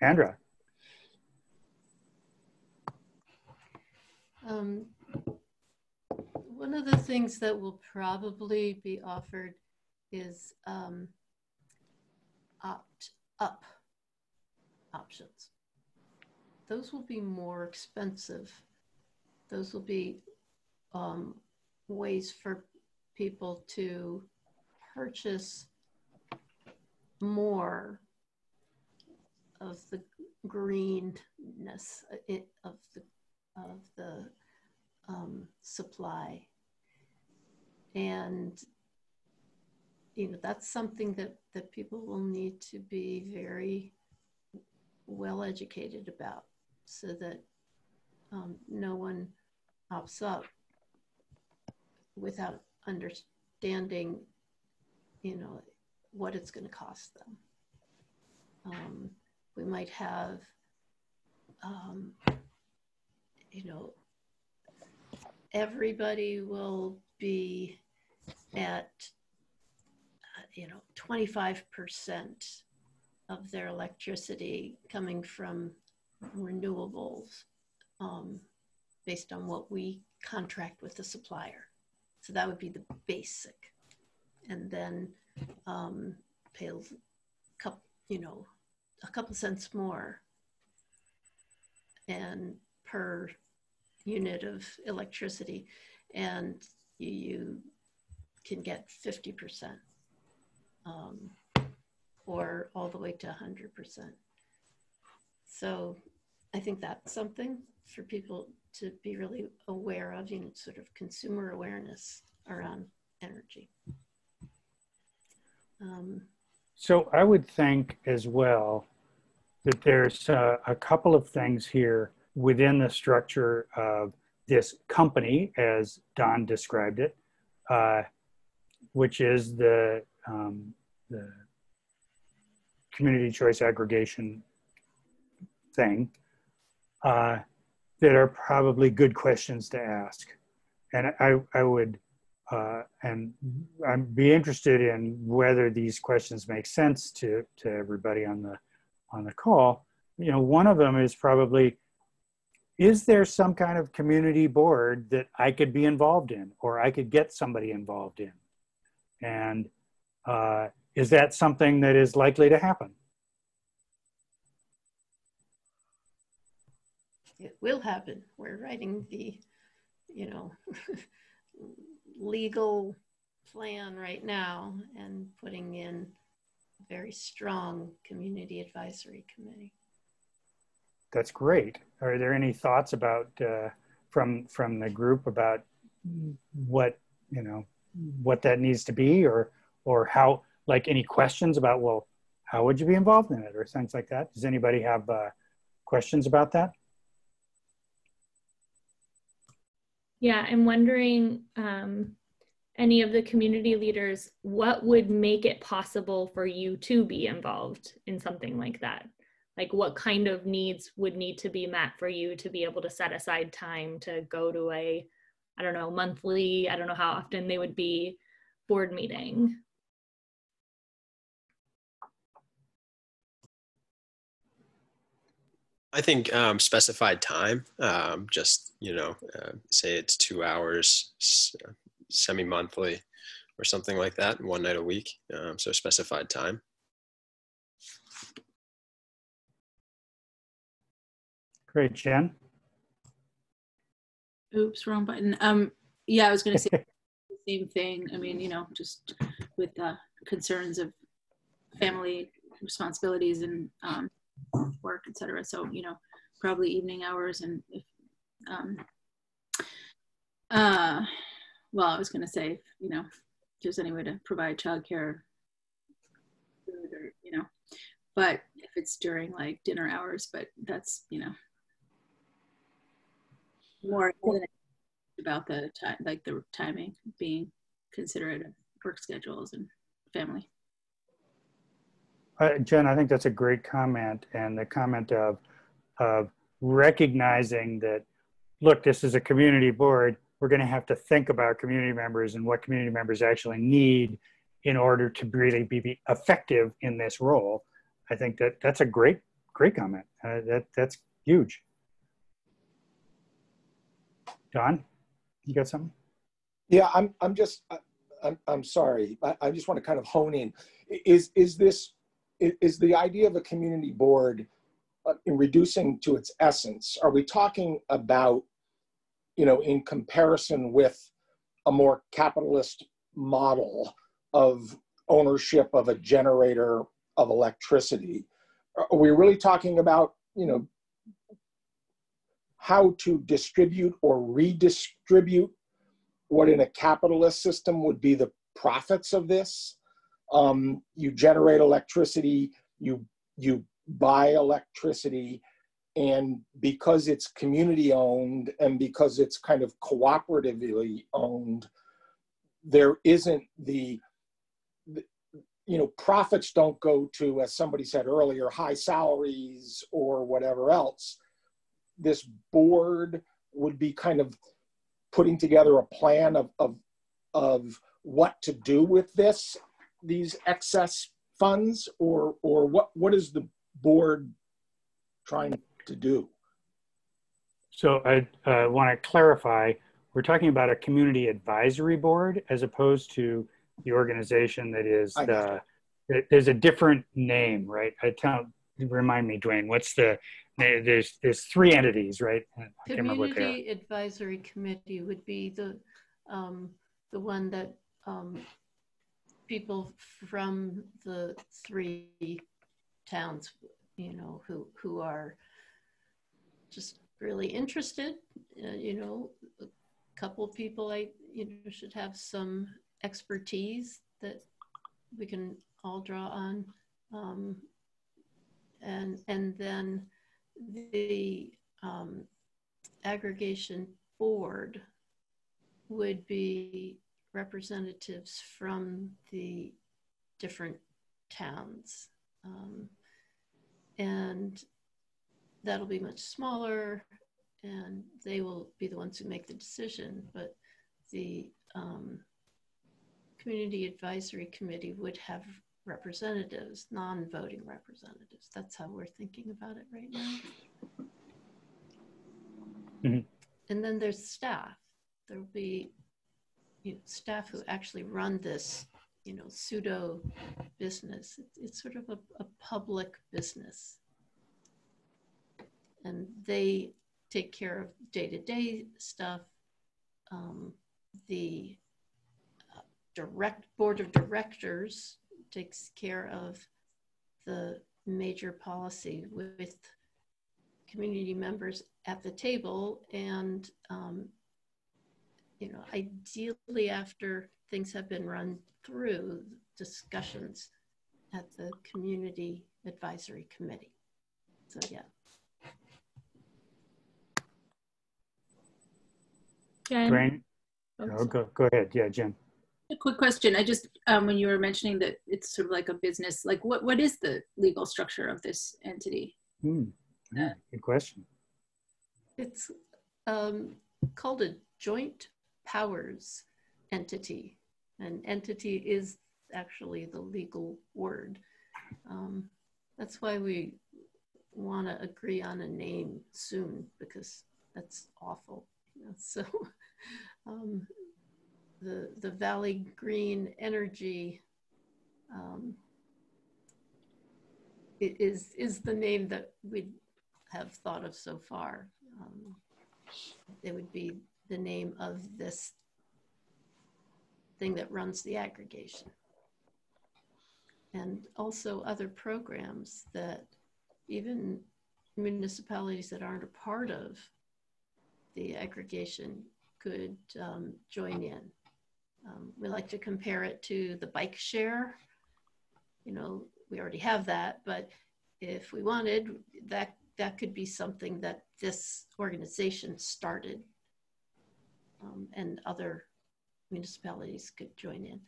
Andra. Um, one of the things that will probably be offered is um, opt up options. Those will be more expensive. Those will be um, ways for people to purchase more of the greenness uh, of the of the um, supply and you know that's something that that people will need to be very well educated about so that um, no one pops up without understanding you know what it's going to cost them. Um, we might have um, you know everybody will be at uh, you know 25% of their electricity coming from renewables um, based on what we contract with the supplier. So that would be the basic. And then um, pay a couple, you know, a couple cents more and per unit of electricity and you, you can get 50% um, or all the way to 100%. So I think that's something for people to be really aware of, you know, sort of consumer awareness around energy. Um, so I would think as well that there's uh, a couple of things here within the structure of this company, as Don described it, uh, which is the, um, the community choice aggregation thing, uh, that are probably good questions to ask. And I, I would, uh, and I'd be interested in whether these questions make sense to, to everybody on the, on the call. You know, one of them is probably, is there some kind of community board that I could be involved in or I could get somebody involved in? And uh, is that something that is likely to happen? It will happen. We're writing the, you know, legal plan right now and putting in a very strong community advisory committee. That's great. Are there any thoughts about uh, from from the group about what you know what that needs to be, or or how like any questions about well how would you be involved in it or things like that? Does anybody have uh, questions about that? Yeah, I'm wondering um, any of the community leaders, what would make it possible for you to be involved in something like that? Like, what kind of needs would need to be met for you to be able to set aside time to go to a, I don't know, monthly, I don't know how often they would be board meeting? I think um, specified time, um, just, you know, uh, say it's two hours semi monthly or something like that, one night a week. Um, so specified time. Great, Jen. Oops, wrong button. Um, yeah, I was going to say the same thing. I mean, you know, just with the concerns of family responsibilities and um, work, etc. So, you know, probably evening hours and if, um, uh, well, I was going to say, you know, if there's any way to provide childcare, food or, you know, but if it's during like dinner hours, but that's, you know, more about the time, like the timing, being considerate of work schedules and family. Uh, Jen, I think that's a great comment, and the comment of of recognizing that, look, this is a community board. We're going to have to think about community members and what community members actually need in order to really be effective in this role. I think that that's a great, great comment. Uh, that that's huge. Don, you got something? Yeah, I'm. I'm just. I'm. I'm sorry. I, I just want to kind of hone in. Is is this is the idea of a community board uh, in reducing to its essence? Are we talking about, you know, in comparison with a more capitalist model of ownership of a generator of electricity? Are we really talking about, you know, how to distribute or redistribute what in a capitalist system would be the profits of this. Um, you generate electricity, you you buy electricity, and because it's community owned and because it's kind of cooperatively owned, there isn't the, the you know profits don't go to as somebody said earlier high salaries or whatever else this board would be kind of putting together a plan of, of, of what to do with this, these excess funds, or, or what, what is the board trying to do? So I uh, want to clarify, we're talking about a community advisory board as opposed to the organization that is the, there's a different name, right? I tell, remind me, Dwayne, what's the there's there's three entities, right? Community Advisory Committee would be the um, the one that um, people from the three towns, you know, who who are just really interested. Uh, you know, a couple people I you know should have some expertise that we can all draw on, um, and and then the um, aggregation board would be representatives from the different towns. Um, and that'll be much smaller and they will be the ones who make the decision. But the um, Community Advisory Committee would have representatives, non-voting representatives. That's how we're thinking about it right now. Mm-hmm. And then there's staff. There'll be you know, staff who actually run this you know, pseudo business. It's, it's sort of a, a public business. And they take care of day to day stuff. Um, the uh, direct board of directors takes care of the major policy with community members at the table and um, you know ideally after things have been run through discussions at the community advisory committee so yeah Jen? Oh, go, go ahead. Yeah, Jen. A quick question. I just, um, when you were mentioning that it's sort of like a business, like what, what is the legal structure of this entity? Hmm. Yeah, good question. It's um, called a joint powers entity. An entity is actually the legal word. Um, that's why we want to agree on a name soon because that's awful. You know? So um, the the Valley Green Energy um, is is the name that we have thought of so far. Um, it would be the name of this thing that runs the aggregation. And also other programs that even municipalities that aren't a part of the aggregation could um, join in. Um, we like to compare it to the bike share. You know, we already have that, but if we wanted, that that could be something that this organization started um, and other municipalities could join in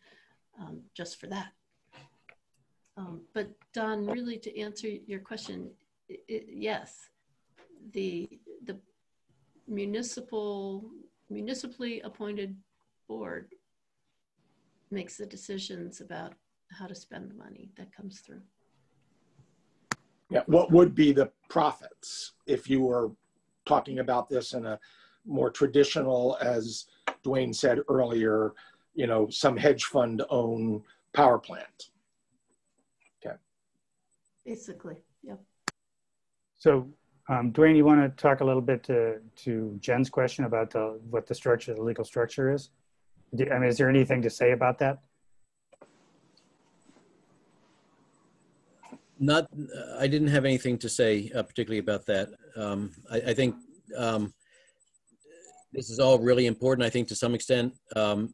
um, just for that. Um, but Don, really to answer your question, it, it, yes, the, the municipal, municipally appointed board makes the decisions about how to spend the money that comes through. Yeah, what would be the profits if you were talking about this in a more traditional, as Dwayne said earlier, you know, some hedge fund own power plant? Okay. Basically, yep. So, um, Dwayne, you want to talk a little bit to, to Jen's question about the, what the structure, the legal structure is? I mean, is there anything to say about that? Not, I didn't have anything to say uh, particularly about that. Um, I, I, think um, this is all really important. I think to some extent, um,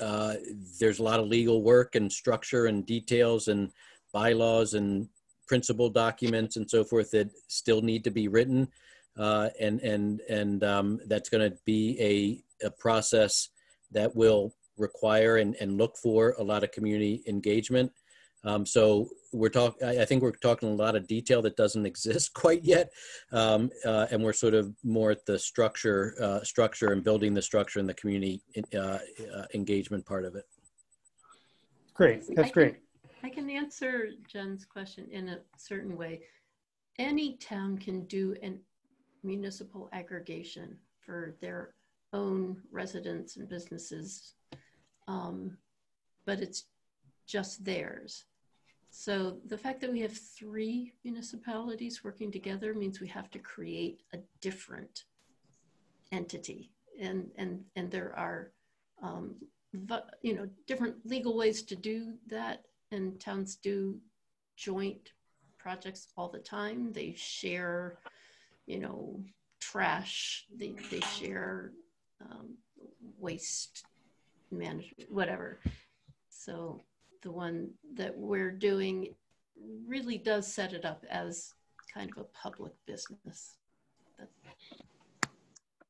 uh, there's a lot of legal work and structure and details and bylaws and principal documents and so forth that still need to be written. Uh, and and and um, that's going to be a, a process that will require and, and look for a lot of community engagement. Um, so we're talking, I think we're talking a lot of detail that doesn't exist quite yet. Um, uh, and we're sort of more at the structure, uh, structure and building the structure and the community uh, uh engagement part of it. Great, that's I great. Can, I can answer Jen's question in a certain way. Any town can do a municipal aggregation for their own residents and businesses, um, but it's just theirs. So the fact that we have three municipalities working together means we have to create a different entity, and and and there are, um, you know, different legal ways to do that, and towns do joint projects all the time. They share, you know, trash. They they share um, waste management, whatever. So the one that we're doing really does set it up as kind of a public business.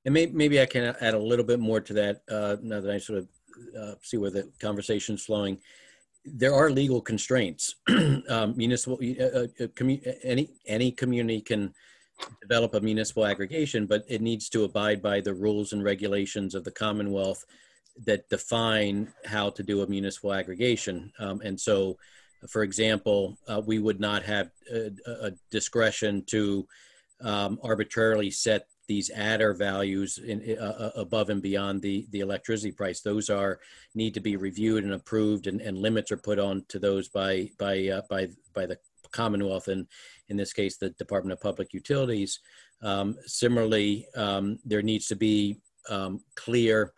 And maybe, maybe I can add a little bit more to that uh, now that I sort of uh, see where the conversation's flowing. There are legal constraints. um, municipal, uh, uh any any community can develop a municipal aggregation, but it needs to abide by the rules and regulations of the Commonwealth that define how to do a municipal aggregation. Um, and so, for example, uh, we would not have a, a discretion to um, arbitrarily set these adder values in, uh, uh, above and beyond the, the electricity price. Those are need to be reviewed and approved, and, and limits are put on to those by by uh, by by the Commonwealth and in this case the Department of Public Utilities. Um, similarly, um, there needs to be um, clear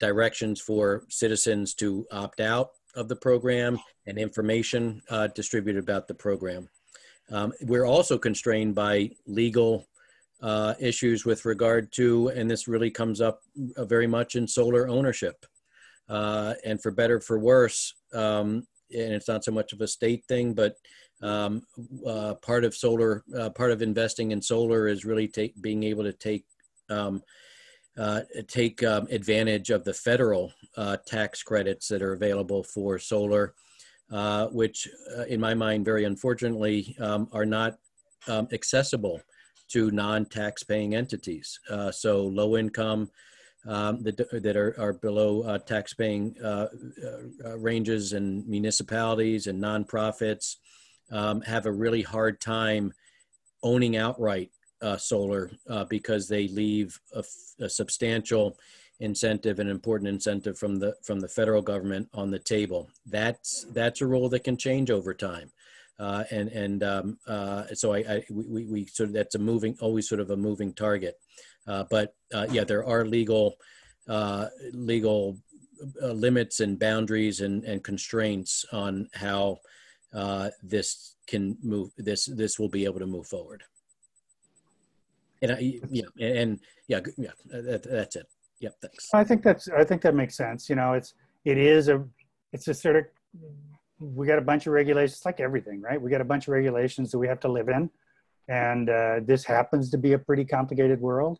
directions for citizens to opt out of the program and information uh, distributed about the program. Um, we're also constrained by legal uh, issues with regard to, and this really comes up uh, very much in solar ownership. Uh, and for better for worse, um, and it's not so much of a state thing, but um, uh, part of solar, uh, part of investing in solar is really take, being able to take um, uh, take um, advantage of the federal uh, tax credits that are available for solar, uh, which, uh, in my mind, very unfortunately, um, are not um, accessible to non-tax paying entities. Uh, so low income um, that, that are, are below uh, tax paying ranges and municipalities and nonprofits um, have a really hard time owning outright uh, solar uh, because they leave a, substantial incentive and important incentive from the from the federal government on the table. That's that's a role that can change over time, uh, and and um, uh, so I, I we, we sort of that's a moving always sort of a moving target, uh, but uh, yeah, there are legal legal limits and boundaries and, and constraints on how this can move this this will be able to move forward. And I, yeah, and, yeah, yeah, that, that's it. Yep, thanks. I think that's, I think that makes sense. You know, it's, it is a, it's a sort of, we got a bunch of regulations, like everything, right? We got a bunch of regulations that we have to live in. And uh, this happens to be a pretty complicated world.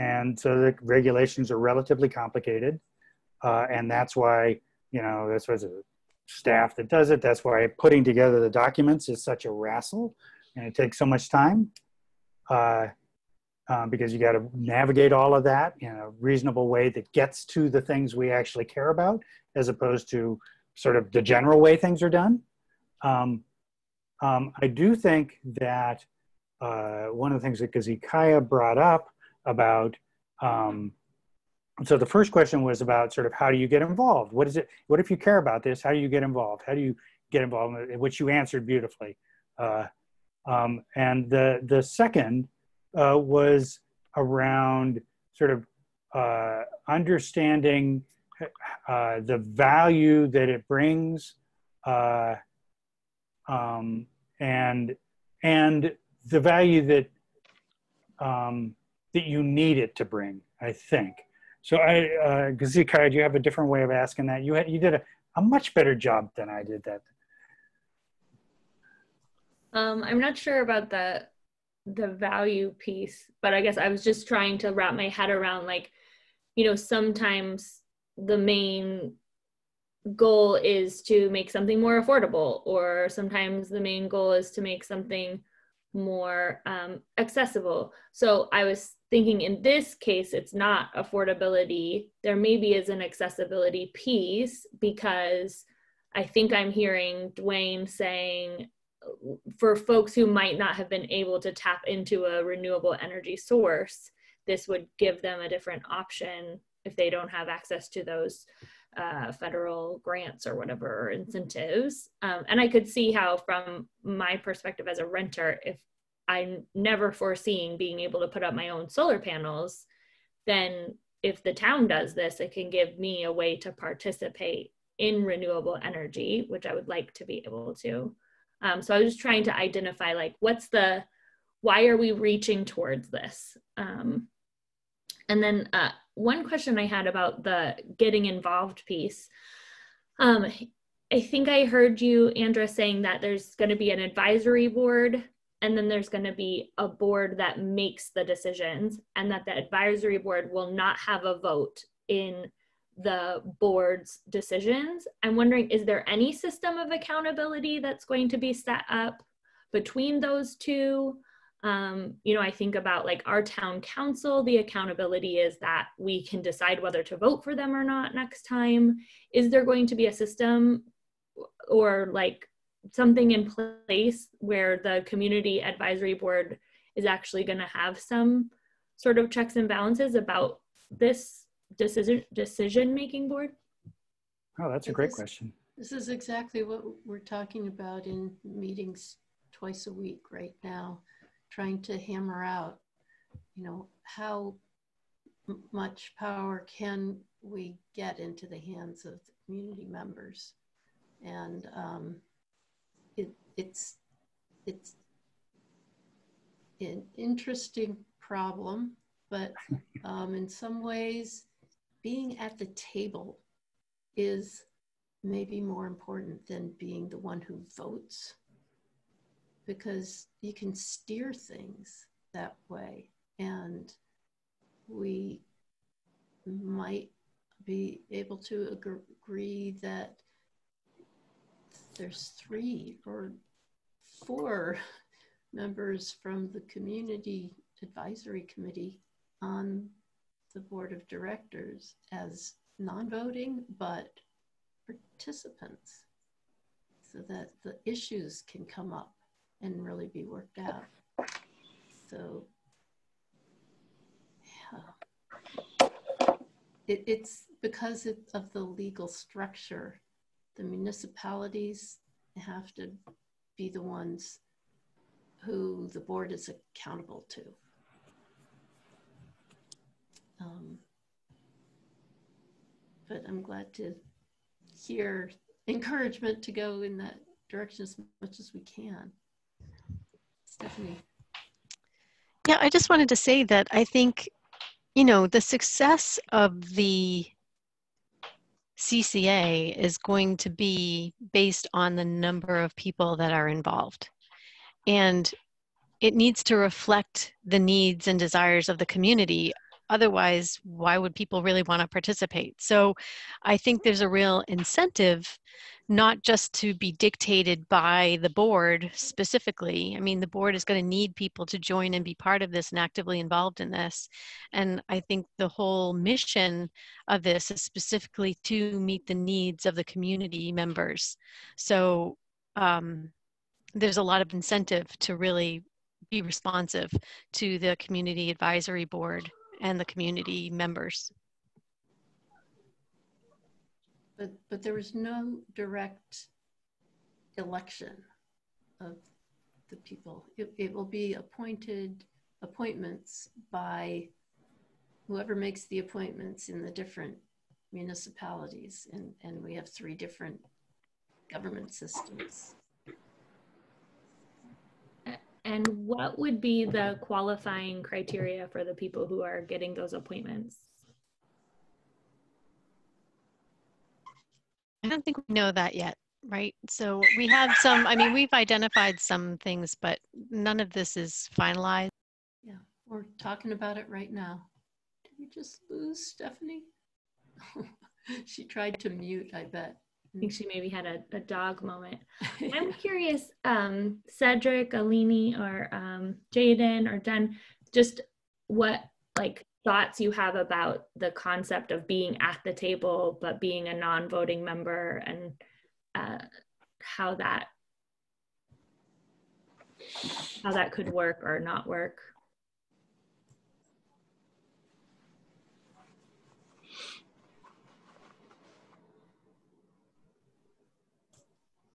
And so the regulations are relatively complicated. Uh, and that's why, you know, that's why a staff that does it. That's why putting together the documents is such a wrestle and it takes so much time. Uh, um, because you got to navigate all of that in a reasonable way that gets to the things we actually care about, as opposed to sort of the general way things are done. Um, um, I do think that uh, one of the things that Gazit Chaya brought up about, um, so the first question was about sort of how do you get involved? What is it? What if you care about this? How do you get involved? How do you get involved? Which you answered beautifully. Uh, um, and the the second uh, was around sort of uh, understanding uh, the value that it brings uh, um, and and the value that um, that you need it to bring. I think so. I uh, you have a different way of asking that? You had, you did a, a much better job than I did that. Um, I'm not sure about that the value piece but i guess i was just trying to wrap my head around like you know sometimes the main goal is to make something more affordable or sometimes the main goal is to make something more um, accessible. So i was thinking in this case it's not affordability. There maybe is an accessibility piece because i think i'm hearing dwayne saying for folks who might not have been able to tap into a renewable energy source, this would give them a different option if they don't have access to those uh, federal grants or whatever or incentives. Um, and I could see how, from my perspective as a renter, if I'm never foreseeing being able to put up my own solar panels, then if the town does this, it can give me a way to participate in renewable energy, which I would like to be able to. Um, so I was trying to identify like what's the why are we reaching towards this? Um, and then uh, one question I had about the getting involved piece. Um, I think I heard you, Andra, saying that there's going to be an advisory board and then there's going to be a board that makes the decisions and that the advisory board will not have a vote in the board's decisions. I'm wondering, is there any system of accountability that's going to be set up between those two? Um, you know, I think about like our town council, the accountability is that we can decide whether to vote for them or not next time. Is there going to be a system or like something in place where the community advisory board is actually going to have some sort of checks and balances about this decision decision making board? Oh, that's a great question. This is exactly what we're talking about in meetings twice a week right now, trying to hammer out, you know, how much power can we get into the hands of the community members? And um, it, it's, it's an interesting problem, but um, in some ways, being at the table is maybe more important than being the one who votes because you can steer things that way. And we might be able to agree that there's three or four members from the community advisory committee on the board of directors as non-voting but participants so that the issues can come up and really be worked out. So yeah. It, it's because of the legal structure, the municipalities have to be the ones who the board is accountable to. Um, but I'm glad to hear encouragement to go in that direction as much as we can. Stephanie. Yeah, I just wanted to say that I think, you know, the success of the CCA is going to be based on the number of people that are involved. And it needs to reflect the needs and desires of the community otherwise why would people really want to participate? So i think there's a real incentive not just to be dictated by the board specifically i mean the board is going to need people to join and be part of this and actively involved in this and i think the whole mission of this is specifically to meet the needs of the community members. So um, there's a lot of incentive to really be responsive to the community advisory board and the community members. But, but there was no direct election of the people. It, it will be appointed appointments by whoever makes the appointments in the different municipalities. And, and we have three different government systems. And what would be the qualifying criteria for the people who are getting those appointments? I don't think we know that yet, right? So we have some, I mean, we've identified some things, but none of this is finalized. Yeah, we're talking about it right now. Did we just lose Stephanie? she tried to mute, I bet. I think she maybe had a, a dog moment. I'm curious, um, Cedric, Alini, or um, Jaden, or Jen, just what like thoughts you have about the concept of being at the table but being a non-voting member and uh, how that how that could work or not work.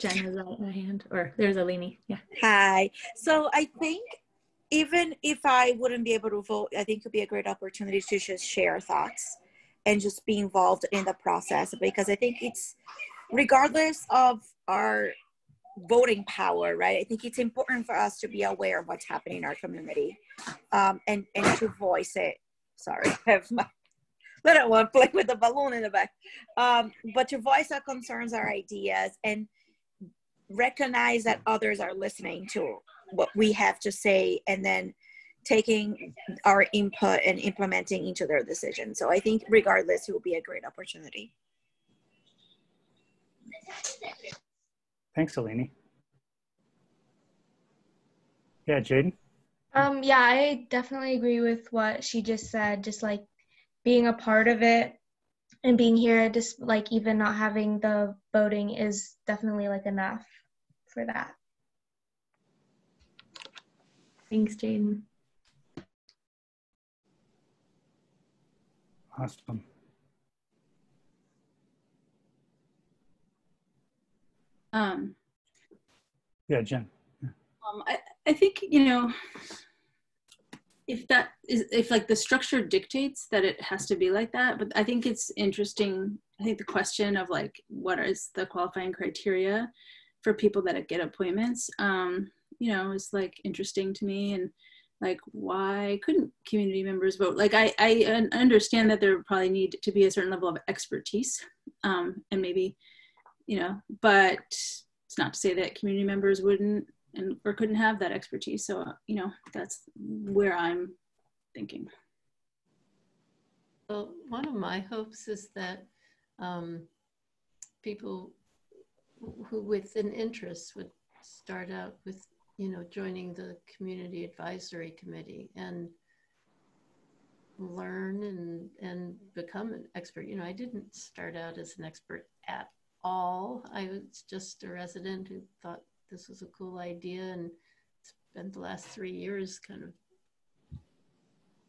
Jen has a, hand, or there's Alini. Yeah. Hi. So I think even if I wouldn't be able to vote, I think it would be a great opportunity to just share thoughts and just be involved in the process because I think it's regardless of our voting power, right? I think it's important for us to be aware of what's happening in our community um, and, and to voice it. Sorry, I have my little one play with the balloon in the back. Um, but to voice our concerns, our ideas, and recognize that others are listening to what we have to say and then taking our input and implementing into their decision. So I think regardless, it will be a great opportunity. Thanks, Alini. Yeah, Jaden? Um, yeah, I definitely agree with what she just said. Just like being a part of it and being here, just like even not having the voting is definitely like enough for that. Thanks, Jaden. Awesome. Um, yeah, Jen. Um, I, I think, you know, if that is, if like the structure dictates that it has to be like that, but I think it's interesting. I think the question of like, what is the qualifying criteria for people that get appointments, um, you know, is like interesting to me. And like, why couldn't community members vote? Like, I, I understand that there probably need to be a certain level of expertise um, and maybe, you know, but it's not to say that community members wouldn't and or couldn't have that expertise. So uh, you know that's where I'm thinking. Well, one of my hopes is that um, people who with an interest would start out with you know joining the community advisory committee and learn and and become an expert you know i didn't start out as an expert at all i was just a resident who thought this was a cool idea and spent the last three years kind of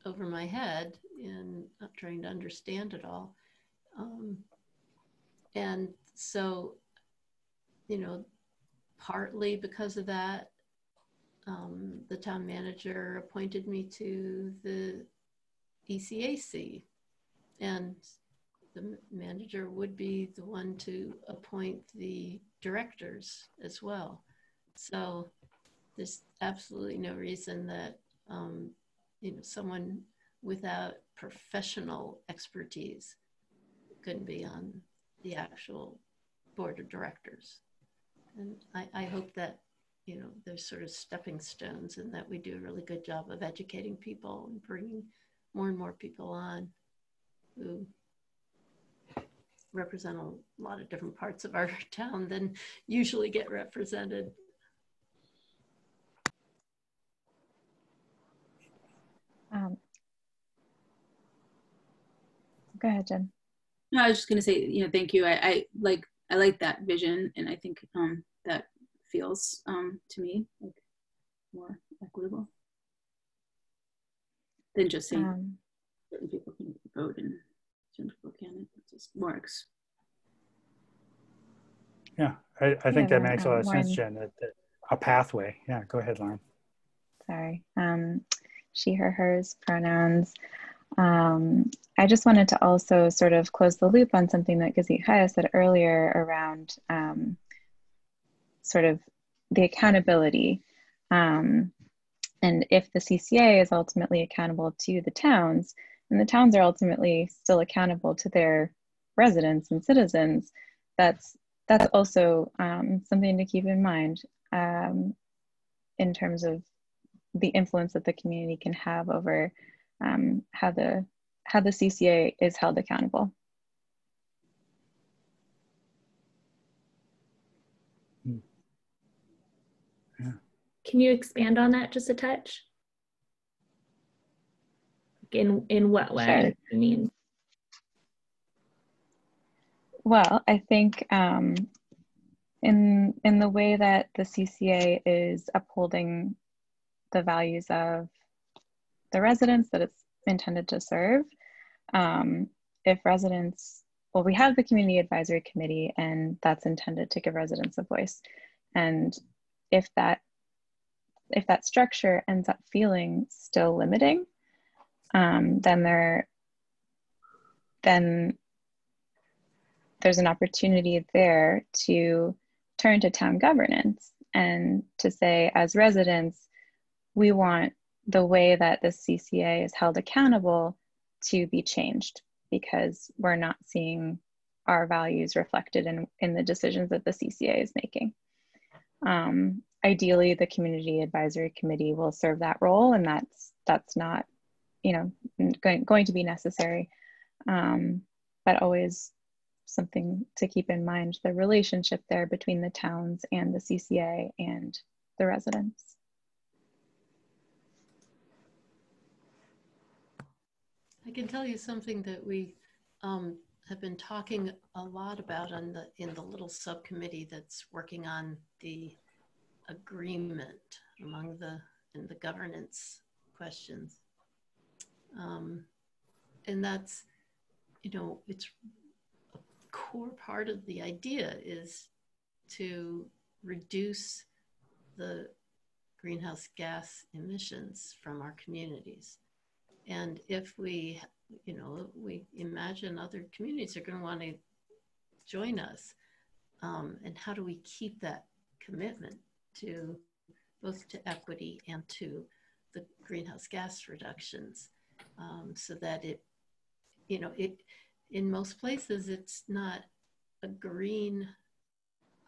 over my head and trying to understand it all. Um, and so, you know, partly because of that, um, the town manager appointed me to the ECAC. And the manager would be the one to appoint the directors as well. So there's absolutely no reason that um, you know someone without professional expertise couldn't be on the actual board of directors. And I, I hope that you know there's sort of stepping stones and that we do a really good job of educating people and bringing more and more people on who represent a lot of different parts of our town than usually get represented Um, go ahead, Jen. No, I was just going to say, you know, thank you. I, I, like, I like that vision, and I think um, that feels um, to me like more equitable than just saying um, certain people can vote and certain people can't. It just works. Yeah, I, I think yeah, that makes a lot of sense, Jen. That, that, a pathway. Yeah, go ahead, Lauren. Sorry. Um, she, her, hers pronouns. Um, I just wanted to also sort of close the loop on something that Gazit Chaya said earlier around um, sort of the accountability. Um, and if the CCA is ultimately accountable to the towns, and the towns are ultimately still accountable to their residents and citizens, that's that's also um, something to keep in mind um, in terms of the influence that the community can have over um, how the how the CCA is held accountable. Hmm. Yeah. Can you expand on that just a touch? In in what way? Sure. I mean. Well, I think um, in in the way that the CCA is upholding the values of the residents that it's intended to serve. Um, if residents, well, we have the community advisory committee, and that's intended to give residents a voice. And if that if that structure ends up feeling still limiting, um, then there then there's an opportunity there to turn to town governance and to say, as residents, we want the way that the CCA is held accountable to be changed because we're not seeing our values reflected in, in the decisions that the CCA is making. Um, ideally, the Community Advisory Committee will serve that role, and that's that's not, you know, going, going to be necessary, um, but always something to keep in mind, the relationship there between the towns and the CCA and the residents. I can tell you something that we um, have been talking a lot about on the in the little subcommittee that's working on the agreement among the in the governance questions, um, and that's you know, it's a core part of the idea is to reduce the greenhouse gas emissions from our communities. And if we, you know, we imagine other communities are going to want to join us, um, and how do we keep that commitment to both to equity and to the greenhouse gas reductions um, so that it, you know, it, in most places, it's not a green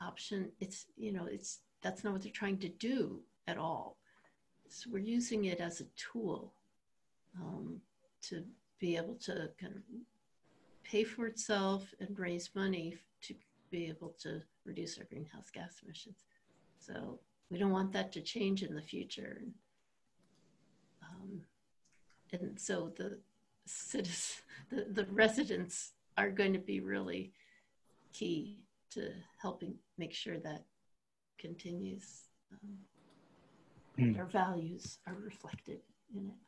option. It's, you know, it's, that's not what they're trying to do at all. So we're using it as a tool um, to be able to kind of pay for itself and raise money to be able to reduce our greenhouse gas emissions. So we don't want that to change in the future. Um, and so the citizens, the, the residents are going to be really key to helping make sure that continues. Um, mm. Our values are reflected in it.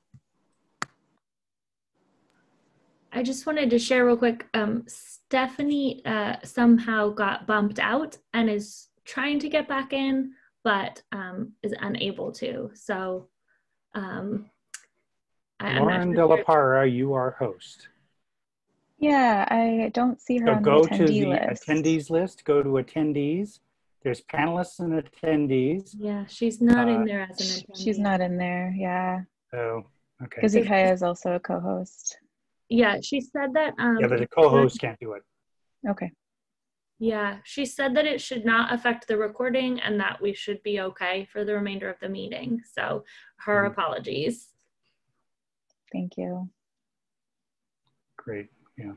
I just wanted to share real quick. Um, Stephanie uh, somehow got bumped out and is trying to get back in, but um, is unable to. So, um, I, Lauren sure De La Parra, you are host. Yeah, I don't see her so on go the attendee to the list. attendees list. Go to attendees. There's panelists and attendees. Yeah, she's not uh, in there as an attendee. She's not in there. Yeah. Oh, okay. Because Ikaya is also a co-host. Yeah, she said that. Um, yeah, but the co-host can't do it. Okay. Yeah, she said that it should not affect the recording and that we should be okay for the remainder of the meeting. So her mm-hmm. apologies. Thank you. Great. Yeah.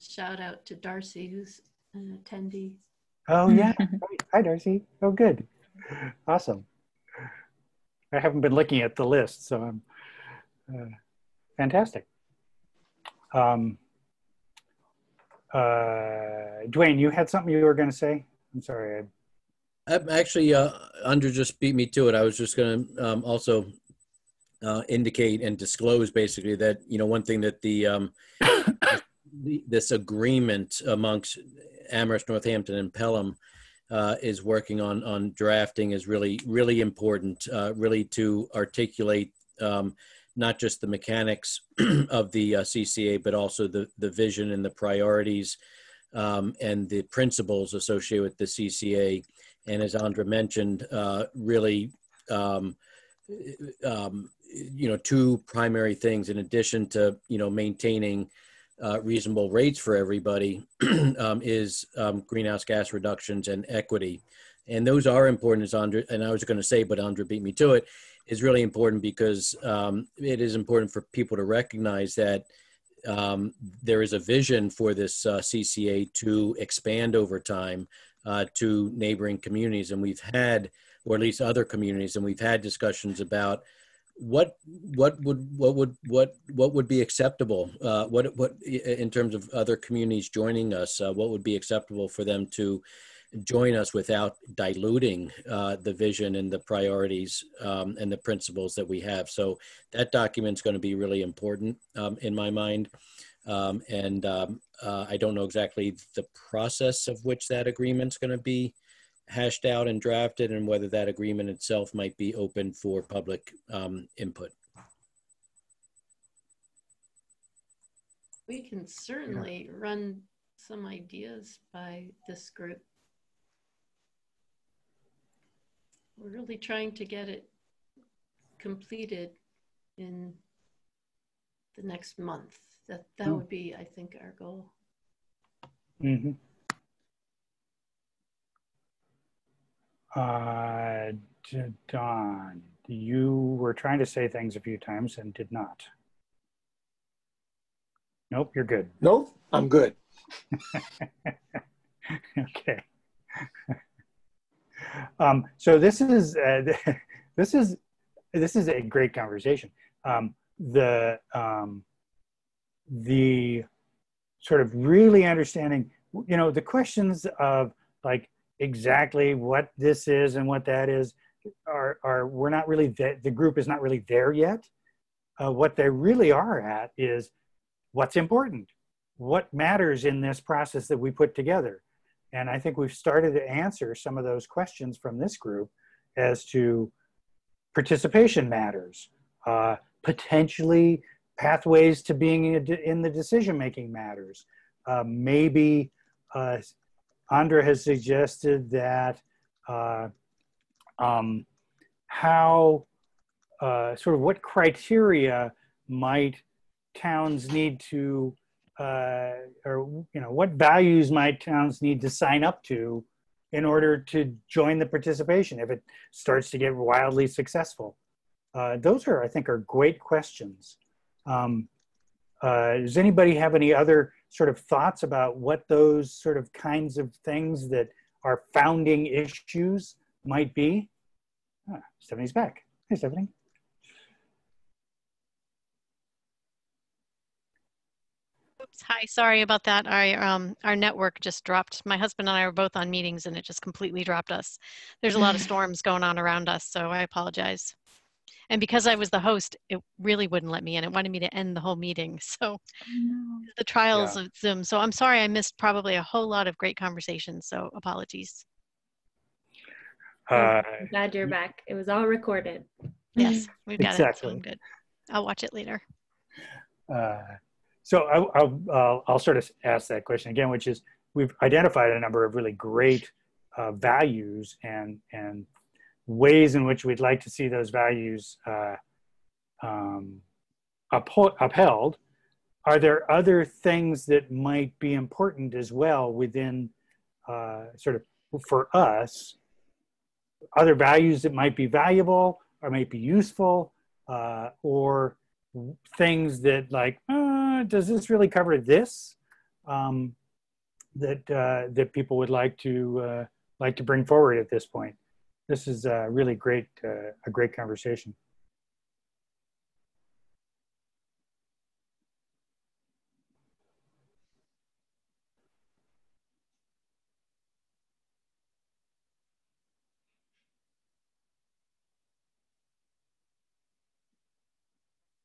Shout out to Darcy, who's an attendee. Oh, yeah. Hi, Darcy. Oh, good. Awesome. I haven't been looking at the list, so I'm uh, fantastic. Um, uh, Dwayne, you had something you were going to say? I'm sorry. I... I'm actually, uh, Andra just beat me to it. I was just going to um, also uh, indicate and disclose basically that, you know, one thing that the, um, this agreement amongst Amherst, Northampton, and Pelham uh, is working on on drafting is really really important, uh, really to articulate um, not just the mechanics of the uh, CCA, but also the, the vision and the priorities um, and the principles associated with the CCA. And as Andra mentioned, uh, really, um, um, you know, two primary things in addition to, you know, maintaining uh, reasonable rates for everybody um, is um, greenhouse gas reductions and equity. And those are important, as Andra, and I was going to say, but Andra beat me to it, is really important because um, it is important for people to recognize that um, there is a vision for this uh, CCA to expand over time uh, to neighboring communities. And we've had, or at least other communities, and we've had discussions about what what would what would what what would be acceptable uh, what what in terms of other communities joining us uh, what would be acceptable for them to join us without diluting uh, the vision and the priorities um, and the principles that we have. So that document is going to be really important um, in my mind. Um, and um, uh, I don't know exactly the process of which that agreement is going to be hashed out and drafted and whether that agreement itself might be open for public um, input. We can certainly run some ideas by this group we're really trying to get it completed in the next month. That that mm. would be, I think, our goal. Mm-hmm. Uh, Don, you were trying to say things a few times and did not. Nope, you're good. Nope, I'm good. okay. Um, so this is uh, this is this is a great conversation. Um, the um, the sort of really understanding, you know, the questions of like exactly what this is and what that is are are we're not really the, the group is not really there yet. Uh, what they really are at is what's important. what matters in this process that we put together? And I think we've started to answer some of those questions from this group as to participation matters, uh, potentially pathways to being in the decision-making matters. Uh, maybe uh, Andra has suggested that uh, um, how, uh, sort of what criteria might towns need to uh, or you know what values might towns need to sign up to in order to join the participation if it starts to get wildly successful? Uh, those are i think are great questions. Um, uh, does anybody have any other sort of thoughts about what those sort of kinds of things that are founding issues might be? Ah, stephanie's back. Hey stephanie hi, sorry about that. Our, um, our network just dropped. My husband and I were both on meetings and it just completely dropped us. There's a lot of storms going on around us, so I apologize. And because I was the host, it really wouldn't let me in. It wanted me to end the whole meeting. So No. the trials Yeah. of Zoom. So I'm sorry I missed probably a whole lot of great conversations. So apologies. uh, I'm glad you're back. It was all recorded. Yes, we've got it. So Exactly. I'm good. I'll watch it later. Uh, so I, I'll, I'll, I'll sort of ask that question again, which is we've identified a number of really great uh, values and and ways in which we'd like to see those values uh, um, upheld. Are there other things that might be important as well within uh, sort of for us? Other values that might be valuable or might be useful, uh, or things that like does this really cover this um, that uh, that people would like to uh, like to bring forward at this point? This is a really great uh, a great conversation.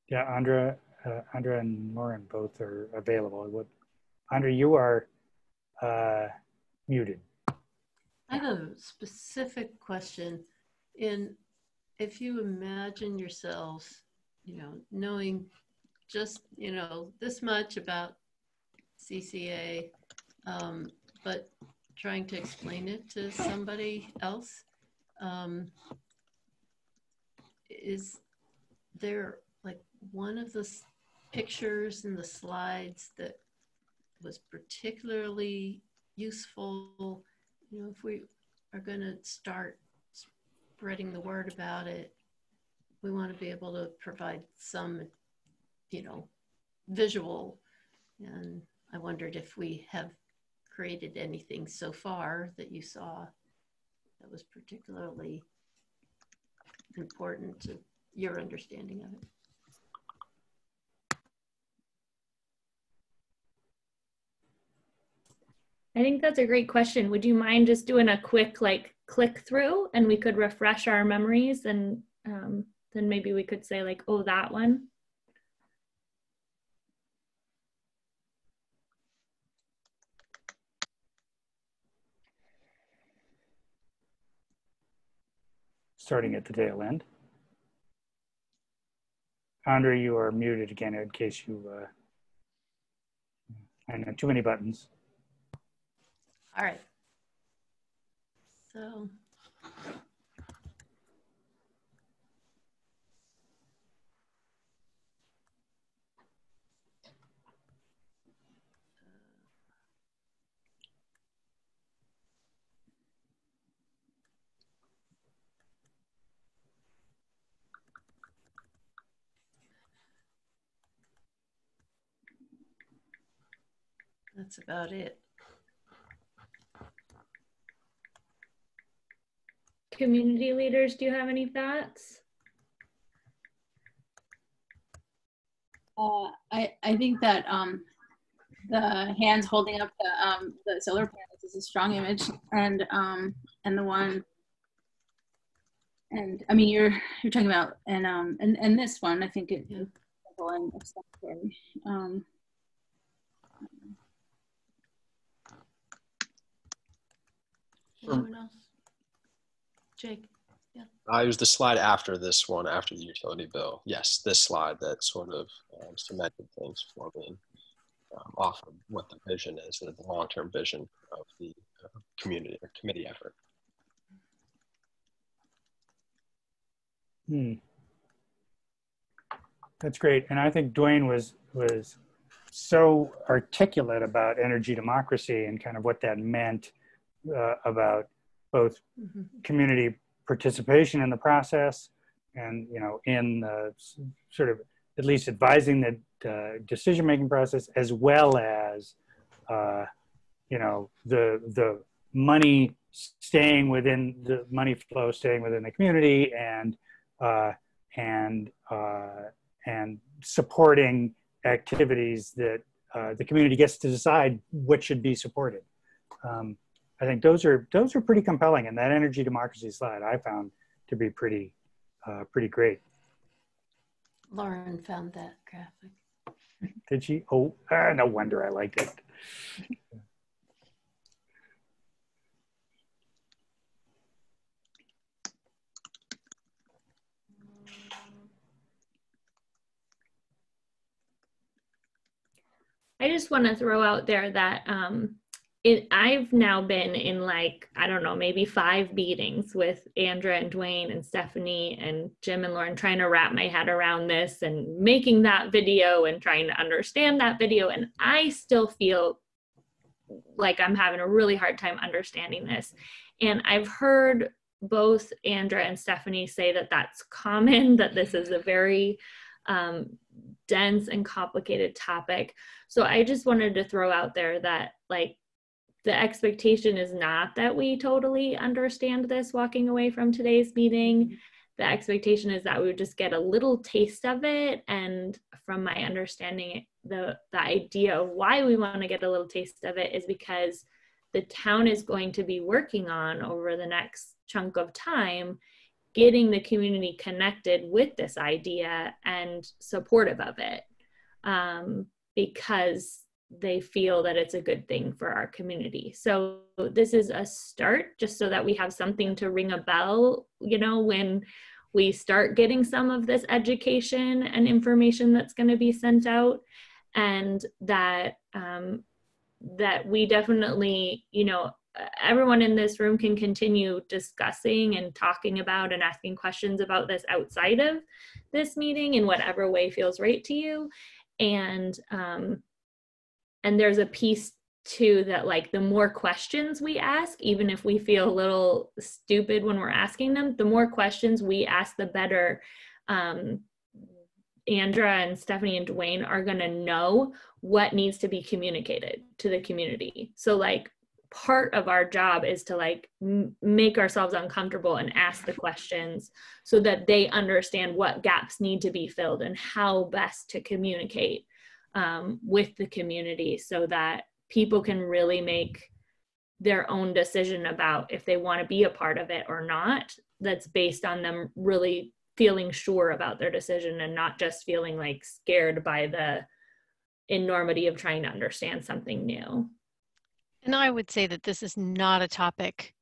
Yeah andra uh, andra and lauren both are available what andra you are uh, muted I have a specific question. In if you imagine yourselves, you know, knowing just you know this much about CCA, um, but trying to explain it to somebody else, um, is there like one of the pictures and the slides that was particularly useful? you know, if we are going to start spreading the word about it, we want to be able to provide some, you know, visual. And I wondered if we have created anything so far that you saw that was particularly important to your understanding of it. I think that's a great question. Would you mind just doing a quick like click through and we could refresh our memories and um, then maybe we could say like, oh, that one. starting at the tail end andra you are muted again in case you uh, i know too many buttons All right. So. That's about it. community leaders, do you have any thoughts? Uh, I, I think that um, the hands holding up the, um, the solar panels is a strong image and um, and the one and I mean you're you're talking about and um and, and this one I think it is um, anyone else? Jake? I was the slide after this one, after the utility bill. Yes, this slide that sort of um, cemented things for me um, off of what the vision is, the long-term vision of the uh, community or committee effort. Hmm. That's great, and I think Dwayne was was so articulate about energy democracy and kind of what that meant uh, about both mm -hmm. community participation in the process and you know in the sort of at least advising the uh, decision making process as well as uh, you know the the money staying within the money flow staying within the community and uh, and uh, and supporting activities that uh, the community gets to decide what should be supported. Um, I think those are those are pretty compelling, and that energy democracy slide I found to be pretty uh, pretty great. Lauren found that graphic. Did she? Oh, uh, no wonder I liked it. I just want to throw out there that um, it, I've now been in like, I don't know, maybe five meetings with Andra and Dwayne and Stephanie and Jim and Lauren trying to wrap my head around this and making that video and trying to understand that video. And I still feel like I'm having a really hard time understanding this. And I've heard both Andra and Stephanie say that that's common, that this is a very um, dense and complicated topic. So I just wanted to throw out there that, like, the expectation is not that we totally understand this walking away from today's meeting. Mm-hmm. The expectation is that we would just get a little taste of it. And from my understanding, the, the idea of why we want to get a little taste of it is because the town is going to be working on over the next chunk of time getting the community connected with this idea and supportive of it um, because they feel that it's a good thing for our community. So this is a start just so that we have something to ring a bell, you know, when we start getting some of this education and information that's going to be sent out and that um, that we definitely, you know, everyone in this room can continue discussing and talking about and asking questions about this outside of this meeting in whatever way feels right to you and um, and there's a piece too that like the more questions we ask even if we feel a little stupid when we're asking them the more questions we ask the better um, andrea and stephanie and dwayne are going to know what needs to be communicated to the community. So like part of our job is to like m- make ourselves uncomfortable and ask the questions so that they understand what gaps need to be filled and how best to communicate um, with the community so that people can really make their own decision about if they want to be a part of it or not. That's based on them really feeling sure about their decision and not just feeling like scared by the enormity of trying to understand something new. And i would say that this is not a topic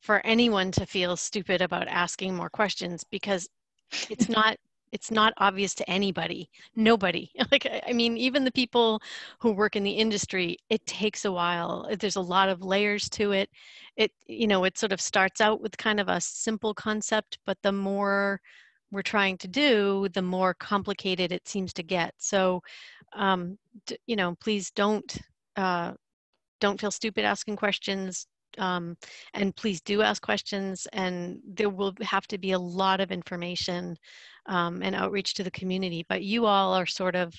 for anyone to feel stupid about asking more questions because it's not it's not obvious to anybody nobody. Like i mean even the people who work in the industry it takes a while. There's a lot of layers to it. It you know it sort of starts out with kind of a simple concept but the more we're trying to do the more complicated it seems to get. So um, you know please don't uh, don't feel stupid asking questions um, and please do ask questions and there will have to be a lot of information um, and outreach to the community but you all are sort of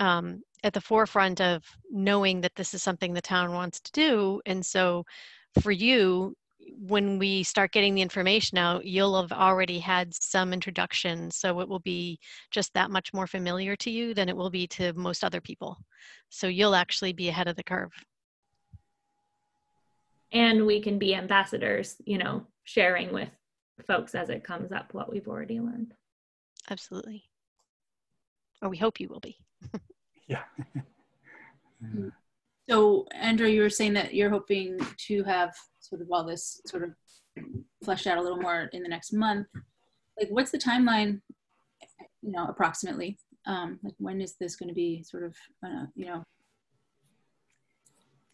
um, at the forefront of knowing that this is something the town wants to do. And so for you when we start getting the information out you'll have already had some introduction so it will be just that much more familiar to you than it will be to most other people. So you'll actually be ahead of the curve. And we can be ambassadors you know sharing with folks as it comes up what we've already learned absolutely or we hope you will be yeah so andrew you were saying that you're hoping to have sort of all this sort of fleshed out a little more in the next month. Like, what's the timeline? You know, approximately. Um, like, when is this going to be sort of, uh, you know?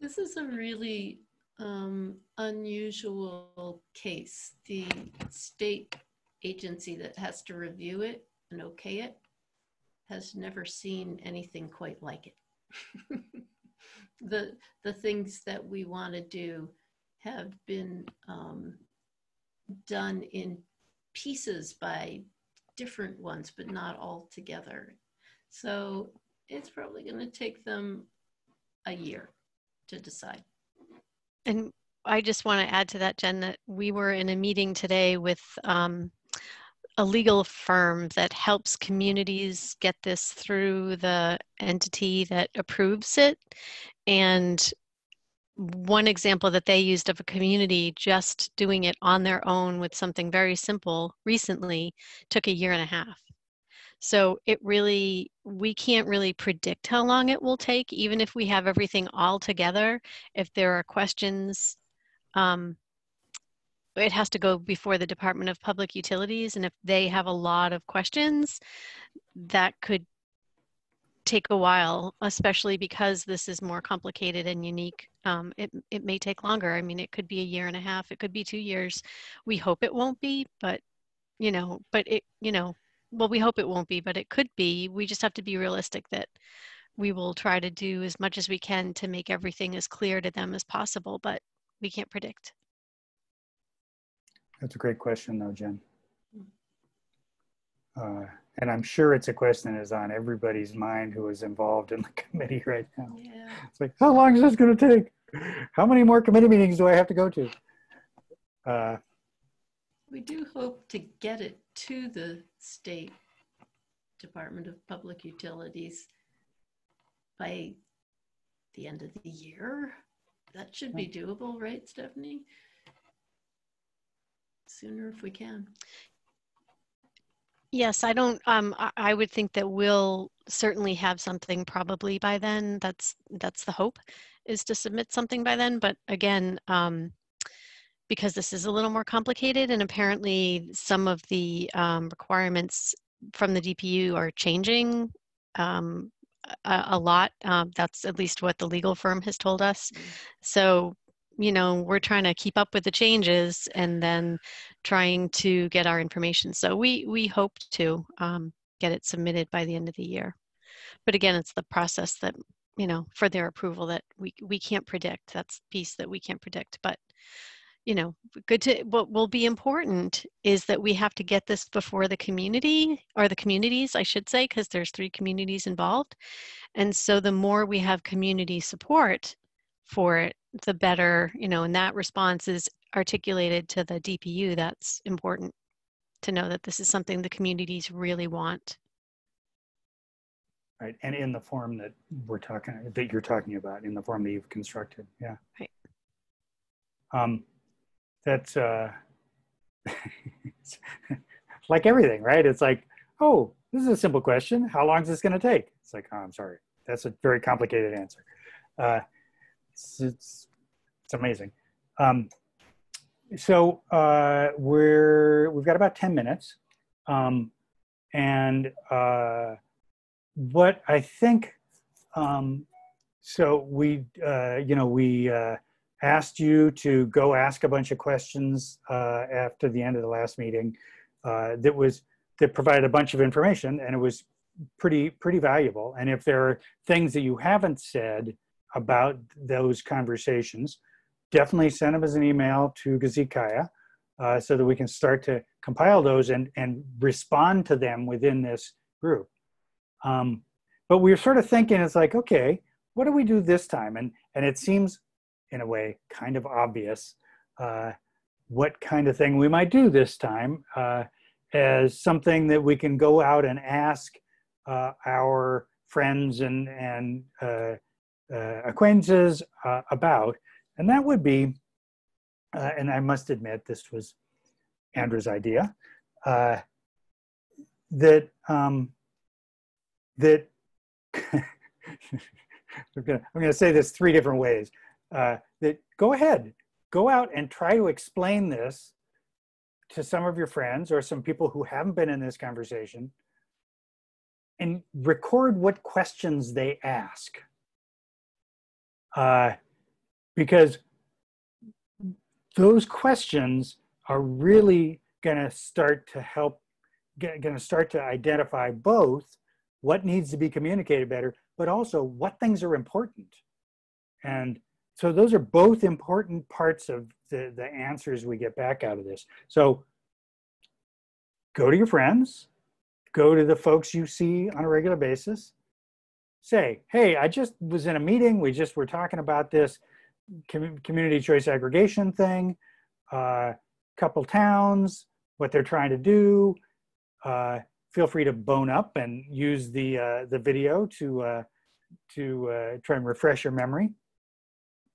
This is a really um, unusual case. The state agency that has to review it and okay it has never seen anything quite like it. the the things that we want to do have been um, done in pieces by different ones, but not all together. So it's probably going to take them a year to decide. And I just want to add to that, Jen, that we were in a meeting today with um, a legal firm that helps communities get this through the entity that approves it. And one example that they used of a community just doing it on their own with something very simple recently took a year and a half. So it really, we can't really predict how long it will take, even if we have everything all together. If there are questions, um, it has to go before the Department of Public Utilities. And if they have a lot of questions, that could take a while, especially because this is more complicated and unique. Um, it, it may take longer. I mean, it could be a year and a half, it could be two years. We hope it won't be, but you know, but it, you know, well, we hope it won't be, but it could be. We just have to be realistic that we will try to do as much as we can to make everything as clear to them as possible, but we can't predict. That's a great question, though, Jen. Uh, and I'm sure it's a question that is on everybody's mind who is involved in the committee right now. Yeah. It's like, how long is this going to take? How many more committee meetings do I have to go to? Uh, we do hope to get it to the state Department of Public Utilities by the end of the year. That should be doable, right, Stephanie? Sooner if we can. Yes, I don't, um, I, would think that we'll certainly have something probably by then. That's, that's the hope is to submit something by then. But again, um, because this is a little more complicated and apparently some of the um, requirements from the DPU are changing um, a, a, lot. Um, that's at least what the legal firm has told us. Mm. So, you know, we're trying to keep up with the changes and then trying to get our information. So we we hope to um, get it submitted by the end of the year. But again, it's the process that you know for their approval that we we can't predict. That's piece that we can't predict. But you know, good to what will be important is that we have to get this before the community or the communities, I should say, because there's three communities involved. And so the more we have community support for it, the better, you know, and that response is articulated to the DPU. That's important to know that this is something the communities really want. Right, and in the form that we're talking, that you're talking about, in the form that you've constructed, yeah. Right. Um, that's uh, like everything, right? It's like, oh, this is a simple question. How long is this going to take? It's like, oh, I'm sorry. That's a very complicated answer. Uh, it's, it's, it's amazing. Um, so uh, we're, we've got about 10 minutes. Um, and uh, what I think, um, so we, uh, you know, we, uh, asked you to go ask a bunch of questions uh, after the end of the last meeting uh, that was that provided a bunch of information and it was pretty pretty valuable and if there are things that you haven't said about those conversations definitely send them as an email to Gazit Chaya uh, so that we can start to compile those and and respond to them within this group. Um, but we are sort of thinking it's like okay what do we do this time? And and it seems in a way, kind of obvious uh, what kind of thing we might do this time uh, as something that we can go out and ask uh, our friends and, and uh, uh, acquaintances uh, about. And that would be, uh, and I must admit, this was Andrew's idea, that, um, that I'm going to say this three different ways uh, that go ahead, go out and try to explain this to some of your friends or some people who haven't been in this conversation and record what questions they ask. Uh, because those questions are really going to start to help, going to start to identify both what needs to be communicated better, but also what things are important. And so those are both important parts of the, the answers we get back out of this. So go to your friends, go to the folks you see on a regular basis, say, hey, I just was in a meeting, we just were talking about this com community choice aggregation thing, uh, couple towns, what they're trying to do. Uh, feel free to bone up and use the, uh, the video to, uh, to uh, try and refresh your memory.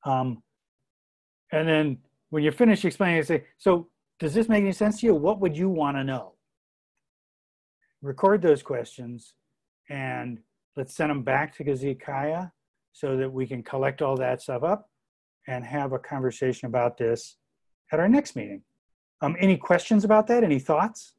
Um, and then when you finish explaining, say, so does this make any sense to you? What would you want to know? Record those questions and let's send them back to Gazit Chaya so that we can collect all that stuff up and have a conversation about this at our next meeting. Um, any questions about that? Any thoughts?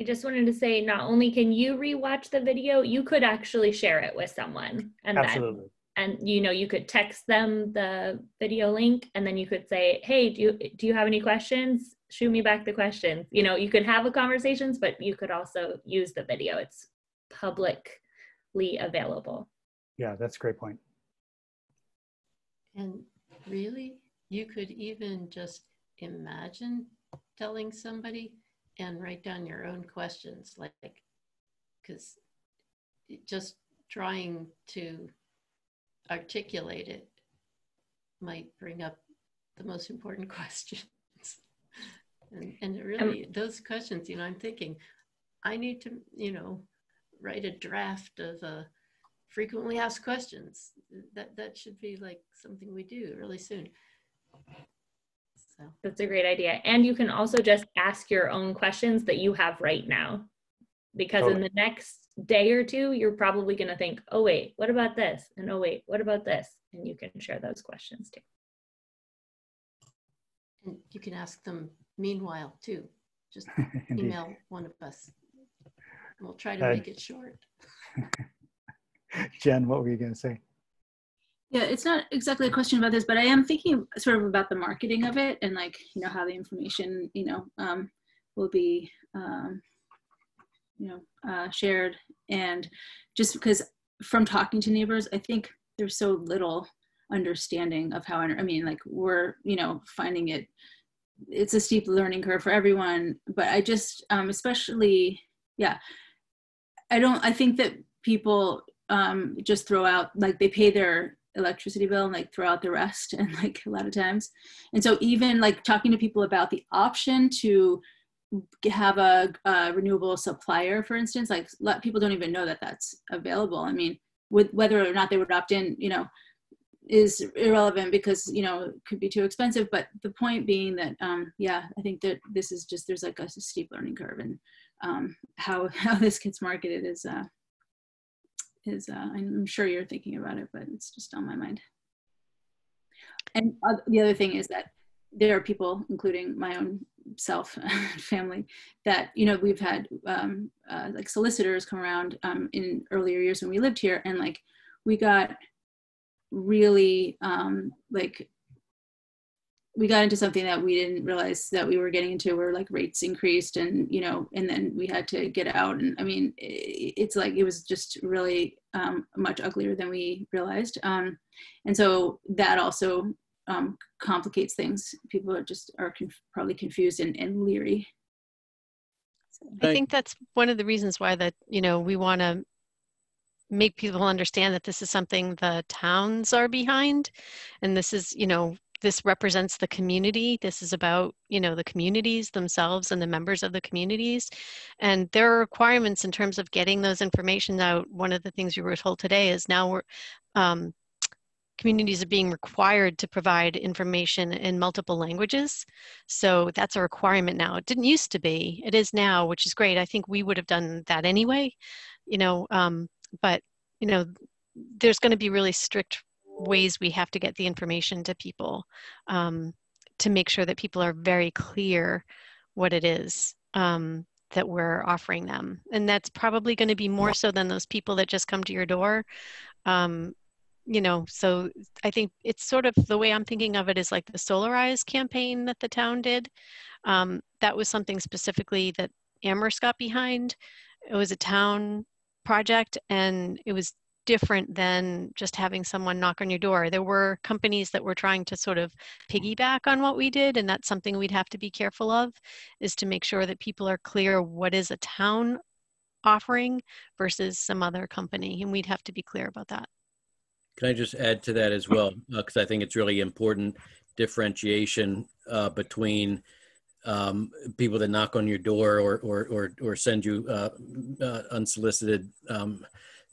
I just wanted to say, not only can you rewatch the video, you could actually share it with someone, and Absolutely. then and you know you could text them the video link and then you could say hey do you do you have any questions shoot me back the questions you know you could have a conversations but you could also use the video it's publicly available yeah that's a great point. point and really you could even just imagine telling somebody and write down your own questions like because just trying to articulate it might bring up the most important questions. and, and really, um, those questions, you know, I'm thinking, I need to, you know, write a draft of uh, frequently asked questions. That that should be like something we do really soon. So that's a great idea. And you can also just ask your own questions that you have right now, because totally. in the next day or two, you're probably going to think, oh, wait, what about this? And oh, wait, what about this? And you can share those questions too. And you can ask them meanwhile too. Just email one of us. We'll try to uh, make it short. Jen, what were you going to say? Yeah, it's not exactly a question about this, but I am thinking sort of about the marketing of it and like, you know, how the information, you know, um, will be um, you know uh, shared and just because from talking to neighbors i think there's so little understanding of how i mean like we're you know finding it it's a steep learning curve for everyone but i just um, especially yeah i don't i think that people um, just throw out like they pay their electricity bill and like throw out the rest and like a lot of times and so even like talking to people about the option to have a, a, renewable supplier, for instance, like let people don't even know that that's available. I mean, with whether or not they would opt in, you know, is irrelevant because you know it could be too expensive. But the point being that, um, yeah, I think that this is just there's like a steep learning curve, and um, how how this gets marketed is uh, is uh, I'm sure you're thinking about it, but it's just on my mind. And the other thing is that there are people, including my own self family that you know we've had um, uh, like solicitors come around um, in earlier years when we lived here and like we got really um, like we got into something that we didn't realize that we were getting into where like rates increased and you know and then we had to get out and i mean it's like it was just really um, much uglier than we realized um, and so that also um, complicates things. People are just are conf probably confused and, and leery. So. I think that's one of the reasons why that you know we want to make people understand that this is something the towns are behind, and this is you know this represents the community. This is about, you know, the communities themselves and the members of the communities. And there are requirements in terms of getting those information out. One of the things we were told today is now we're, um, communities are being required to provide information in multiple languages. So that's a requirement now. It didn't used to be, it is now, which is great. I think we would have done that anyway, you know, um, but, you know, there's going to be really strict ways we have to get the information to people um, to make sure that people are very clear what it is um, that we're offering them. And that's probably going to be more so than those people that just come to your door. Um, you know, so I think it's sort of the way I'm thinking of it is like the Solarize campaign that the town did. Um, that was something specifically that Amherst got behind. It was a town project and it was different than just having someone knock on your door. There were companies that were trying to sort of piggyback on what we did, and that's something we'd have to be careful of, is to make sure that people are clear what is a town offering versus some other company, and we'd have to be clear about that. Can I just add to that as well? Because uh, I think it's really important differentiation uh, between um, people that knock on your door or or or, or send you uh, uh unsolicited um,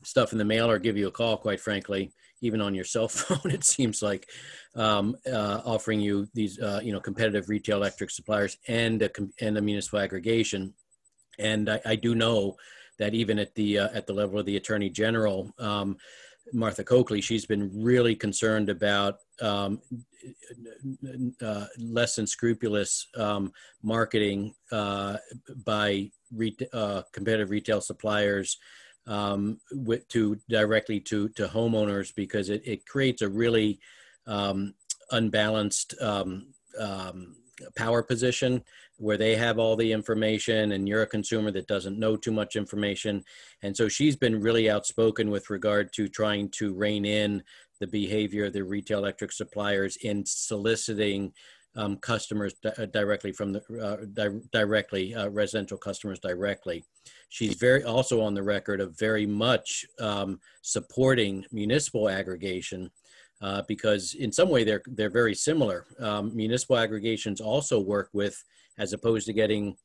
stuff in the mail or give you a call, quite frankly, even on your cell phone, it seems like um, uh, offering you these, uh, you know, competitive retail electric suppliers and a, and a municipal aggregation. And I, I do know that even at the uh, at the level of the attorney general, um, Martha Coakley, she's been really concerned about um, uh, less than scrupulous um, marketing uh, by re- uh, competitive retail suppliers um, with, to directly to to homeowners because it, it creates a really um, unbalanced um, um, power position where they have all the information and you're a consumer that doesn't know too much information. And so she's been really outspoken with regard to trying to rein in the behavior of the retail electric suppliers in soliciting um, customers di- uh, directly from the uh, di- directly uh, residential customers directly. She's very also on the record of very much um, supporting municipal aggregation uh, because in some way they're they're very similar. Um, municipal aggregations also work with, as opposed to getting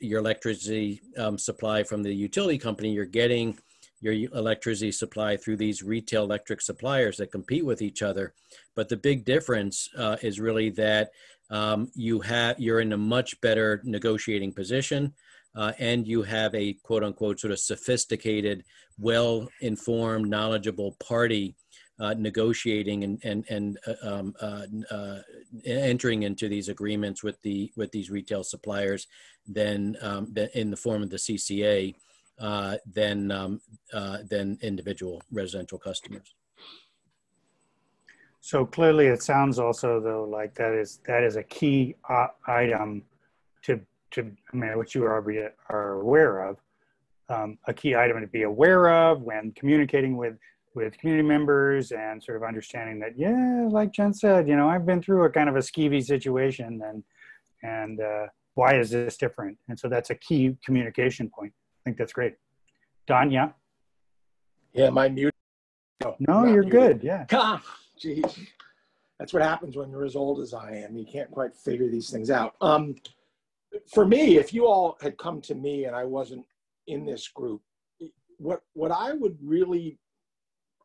your electricity um, supply from the utility company, you're getting your electricity supply through these retail electric suppliers that compete with each other. But the big difference uh, is really that um, you have you're in a much better negotiating position, uh, and you have a quote unquote sort of sophisticated, well informed, knowledgeable party. Uh, negotiating and and and uh, um, uh, uh, entering into these agreements with the with these retail suppliers, than um, in the form of the CCA, uh, than um, uh, than individual residential customers. So clearly, it sounds also though like that is that is a key uh, item to to I mean, which you already are aware of, um, a key item to be aware of when communicating with with community members and sort of understanding that yeah, like Jen said, you know, I've been through a kind of a skeevy situation and and uh, why is this different? And so that's a key communication point think that's great. Don, yeah? Yeah, am I muted? No, no you're muted. good. Yeah. God, geez. That's what happens when you're as old as I am. You can't quite figure these things out. Um, for me, if you all had come to me and I wasn't in this group, what what I would really,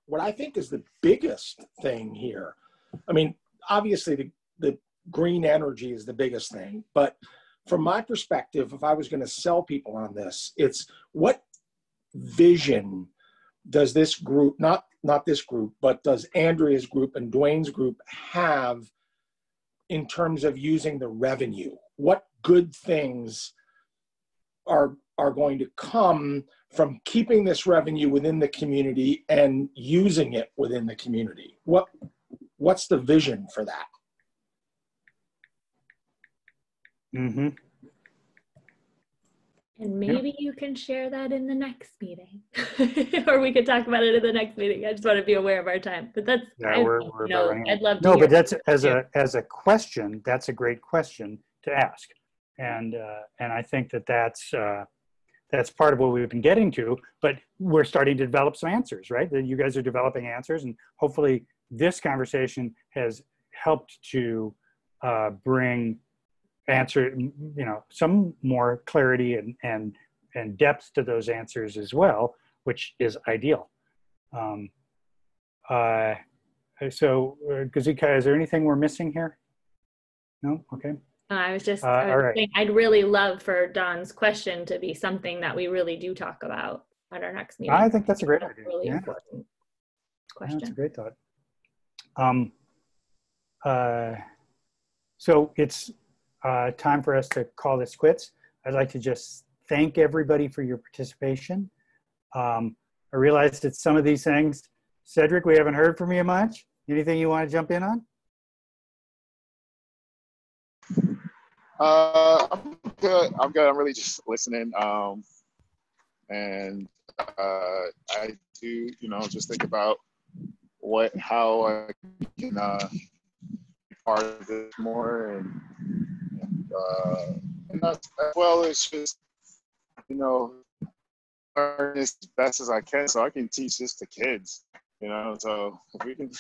what I think is the biggest thing here. I mean, obviously the the green energy is the biggest thing, but from my perspective, if I was going to sell people on this, it's what vision does this group, not not this group, but does Andra's group and Dwayne's group have in terms of using the revenue? What good things are are going to come from keeping this revenue within the community and using it within the community? What what's the vision for that? Mm-hmm. And maybe yeah. you can share that in the next meeting, or we could talk about it in the next meeting. I just want to be aware of our time, but that's yeah, we're, we're you know, I'd love to. No, but that's as a as a question. That's a great question to ask, and uh, and I think that that's uh, that's part of what we've been getting to. But we're starting to develop some answers, right? That you guys are developing answers, and hopefully this conversation has helped to uh, bring answer, you know, some more clarity and, and, and depth to those answers as well, which is ideal. Um, uh, so, uh, Gazit Chaya, is there anything we're missing here? No? Okay. I was just, uh, I was right. saying, I'd really love for Don's question to be something that we really do talk about at our next meeting. I think that's a great idea. Really yeah. important question. Yeah, that's a great thought. Um, uh, so it's uh, time for us to call this quits. I'd like to just thank everybody for your participation. Um, I realized that some of these things, Cedric, we haven't heard from you much. Anything you want to jump in on? Uh, I'm good. I'm good. I'm really just listening. Um, and uh, I do, you know, just think about what, how I can uh, be part of this more, and, uh, and that's, as well as just, you know, learn as best as I can, so I can teach this to kids. You know, so if we can,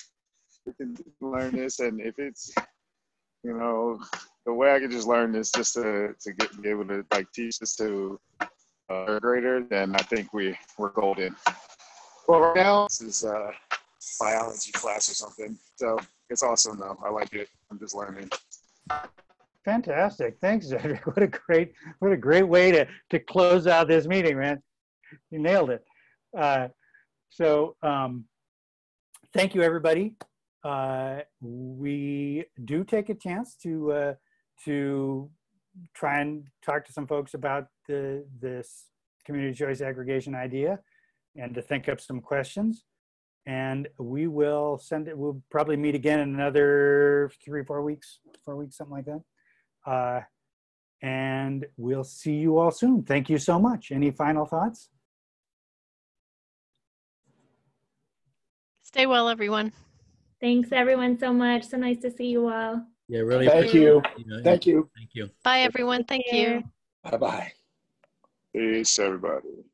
we can learn this, and if it's, you know, the way I could just learn this just to, to get be able to like teach this to a third grader, then I think we we're golden. Well, right now this is a biology class or something, so it's awesome though. I like it. I'm just learning. Fantastic. Thanks, Cedric. What a great, what a great way to, to close out this meeting, man. You nailed it. Uh, so um, thank you, everybody. Uh, we do take a chance to uh, to try and talk to some folks about the this community choice aggregation idea and to think up some questions. And we will send it, we'll probably meet again in another three, four weeks, four weeks, something like that. Uh, and we'll see you all soon. Thank you so much. Any final thoughts? Stay well, everyone. Thanks everyone so much. So nice to see you all. Yeah, really. Thank appreciate you. Thank you. Thank you. Bye, everyone. Thank you. Bye bye. Peace, everybody.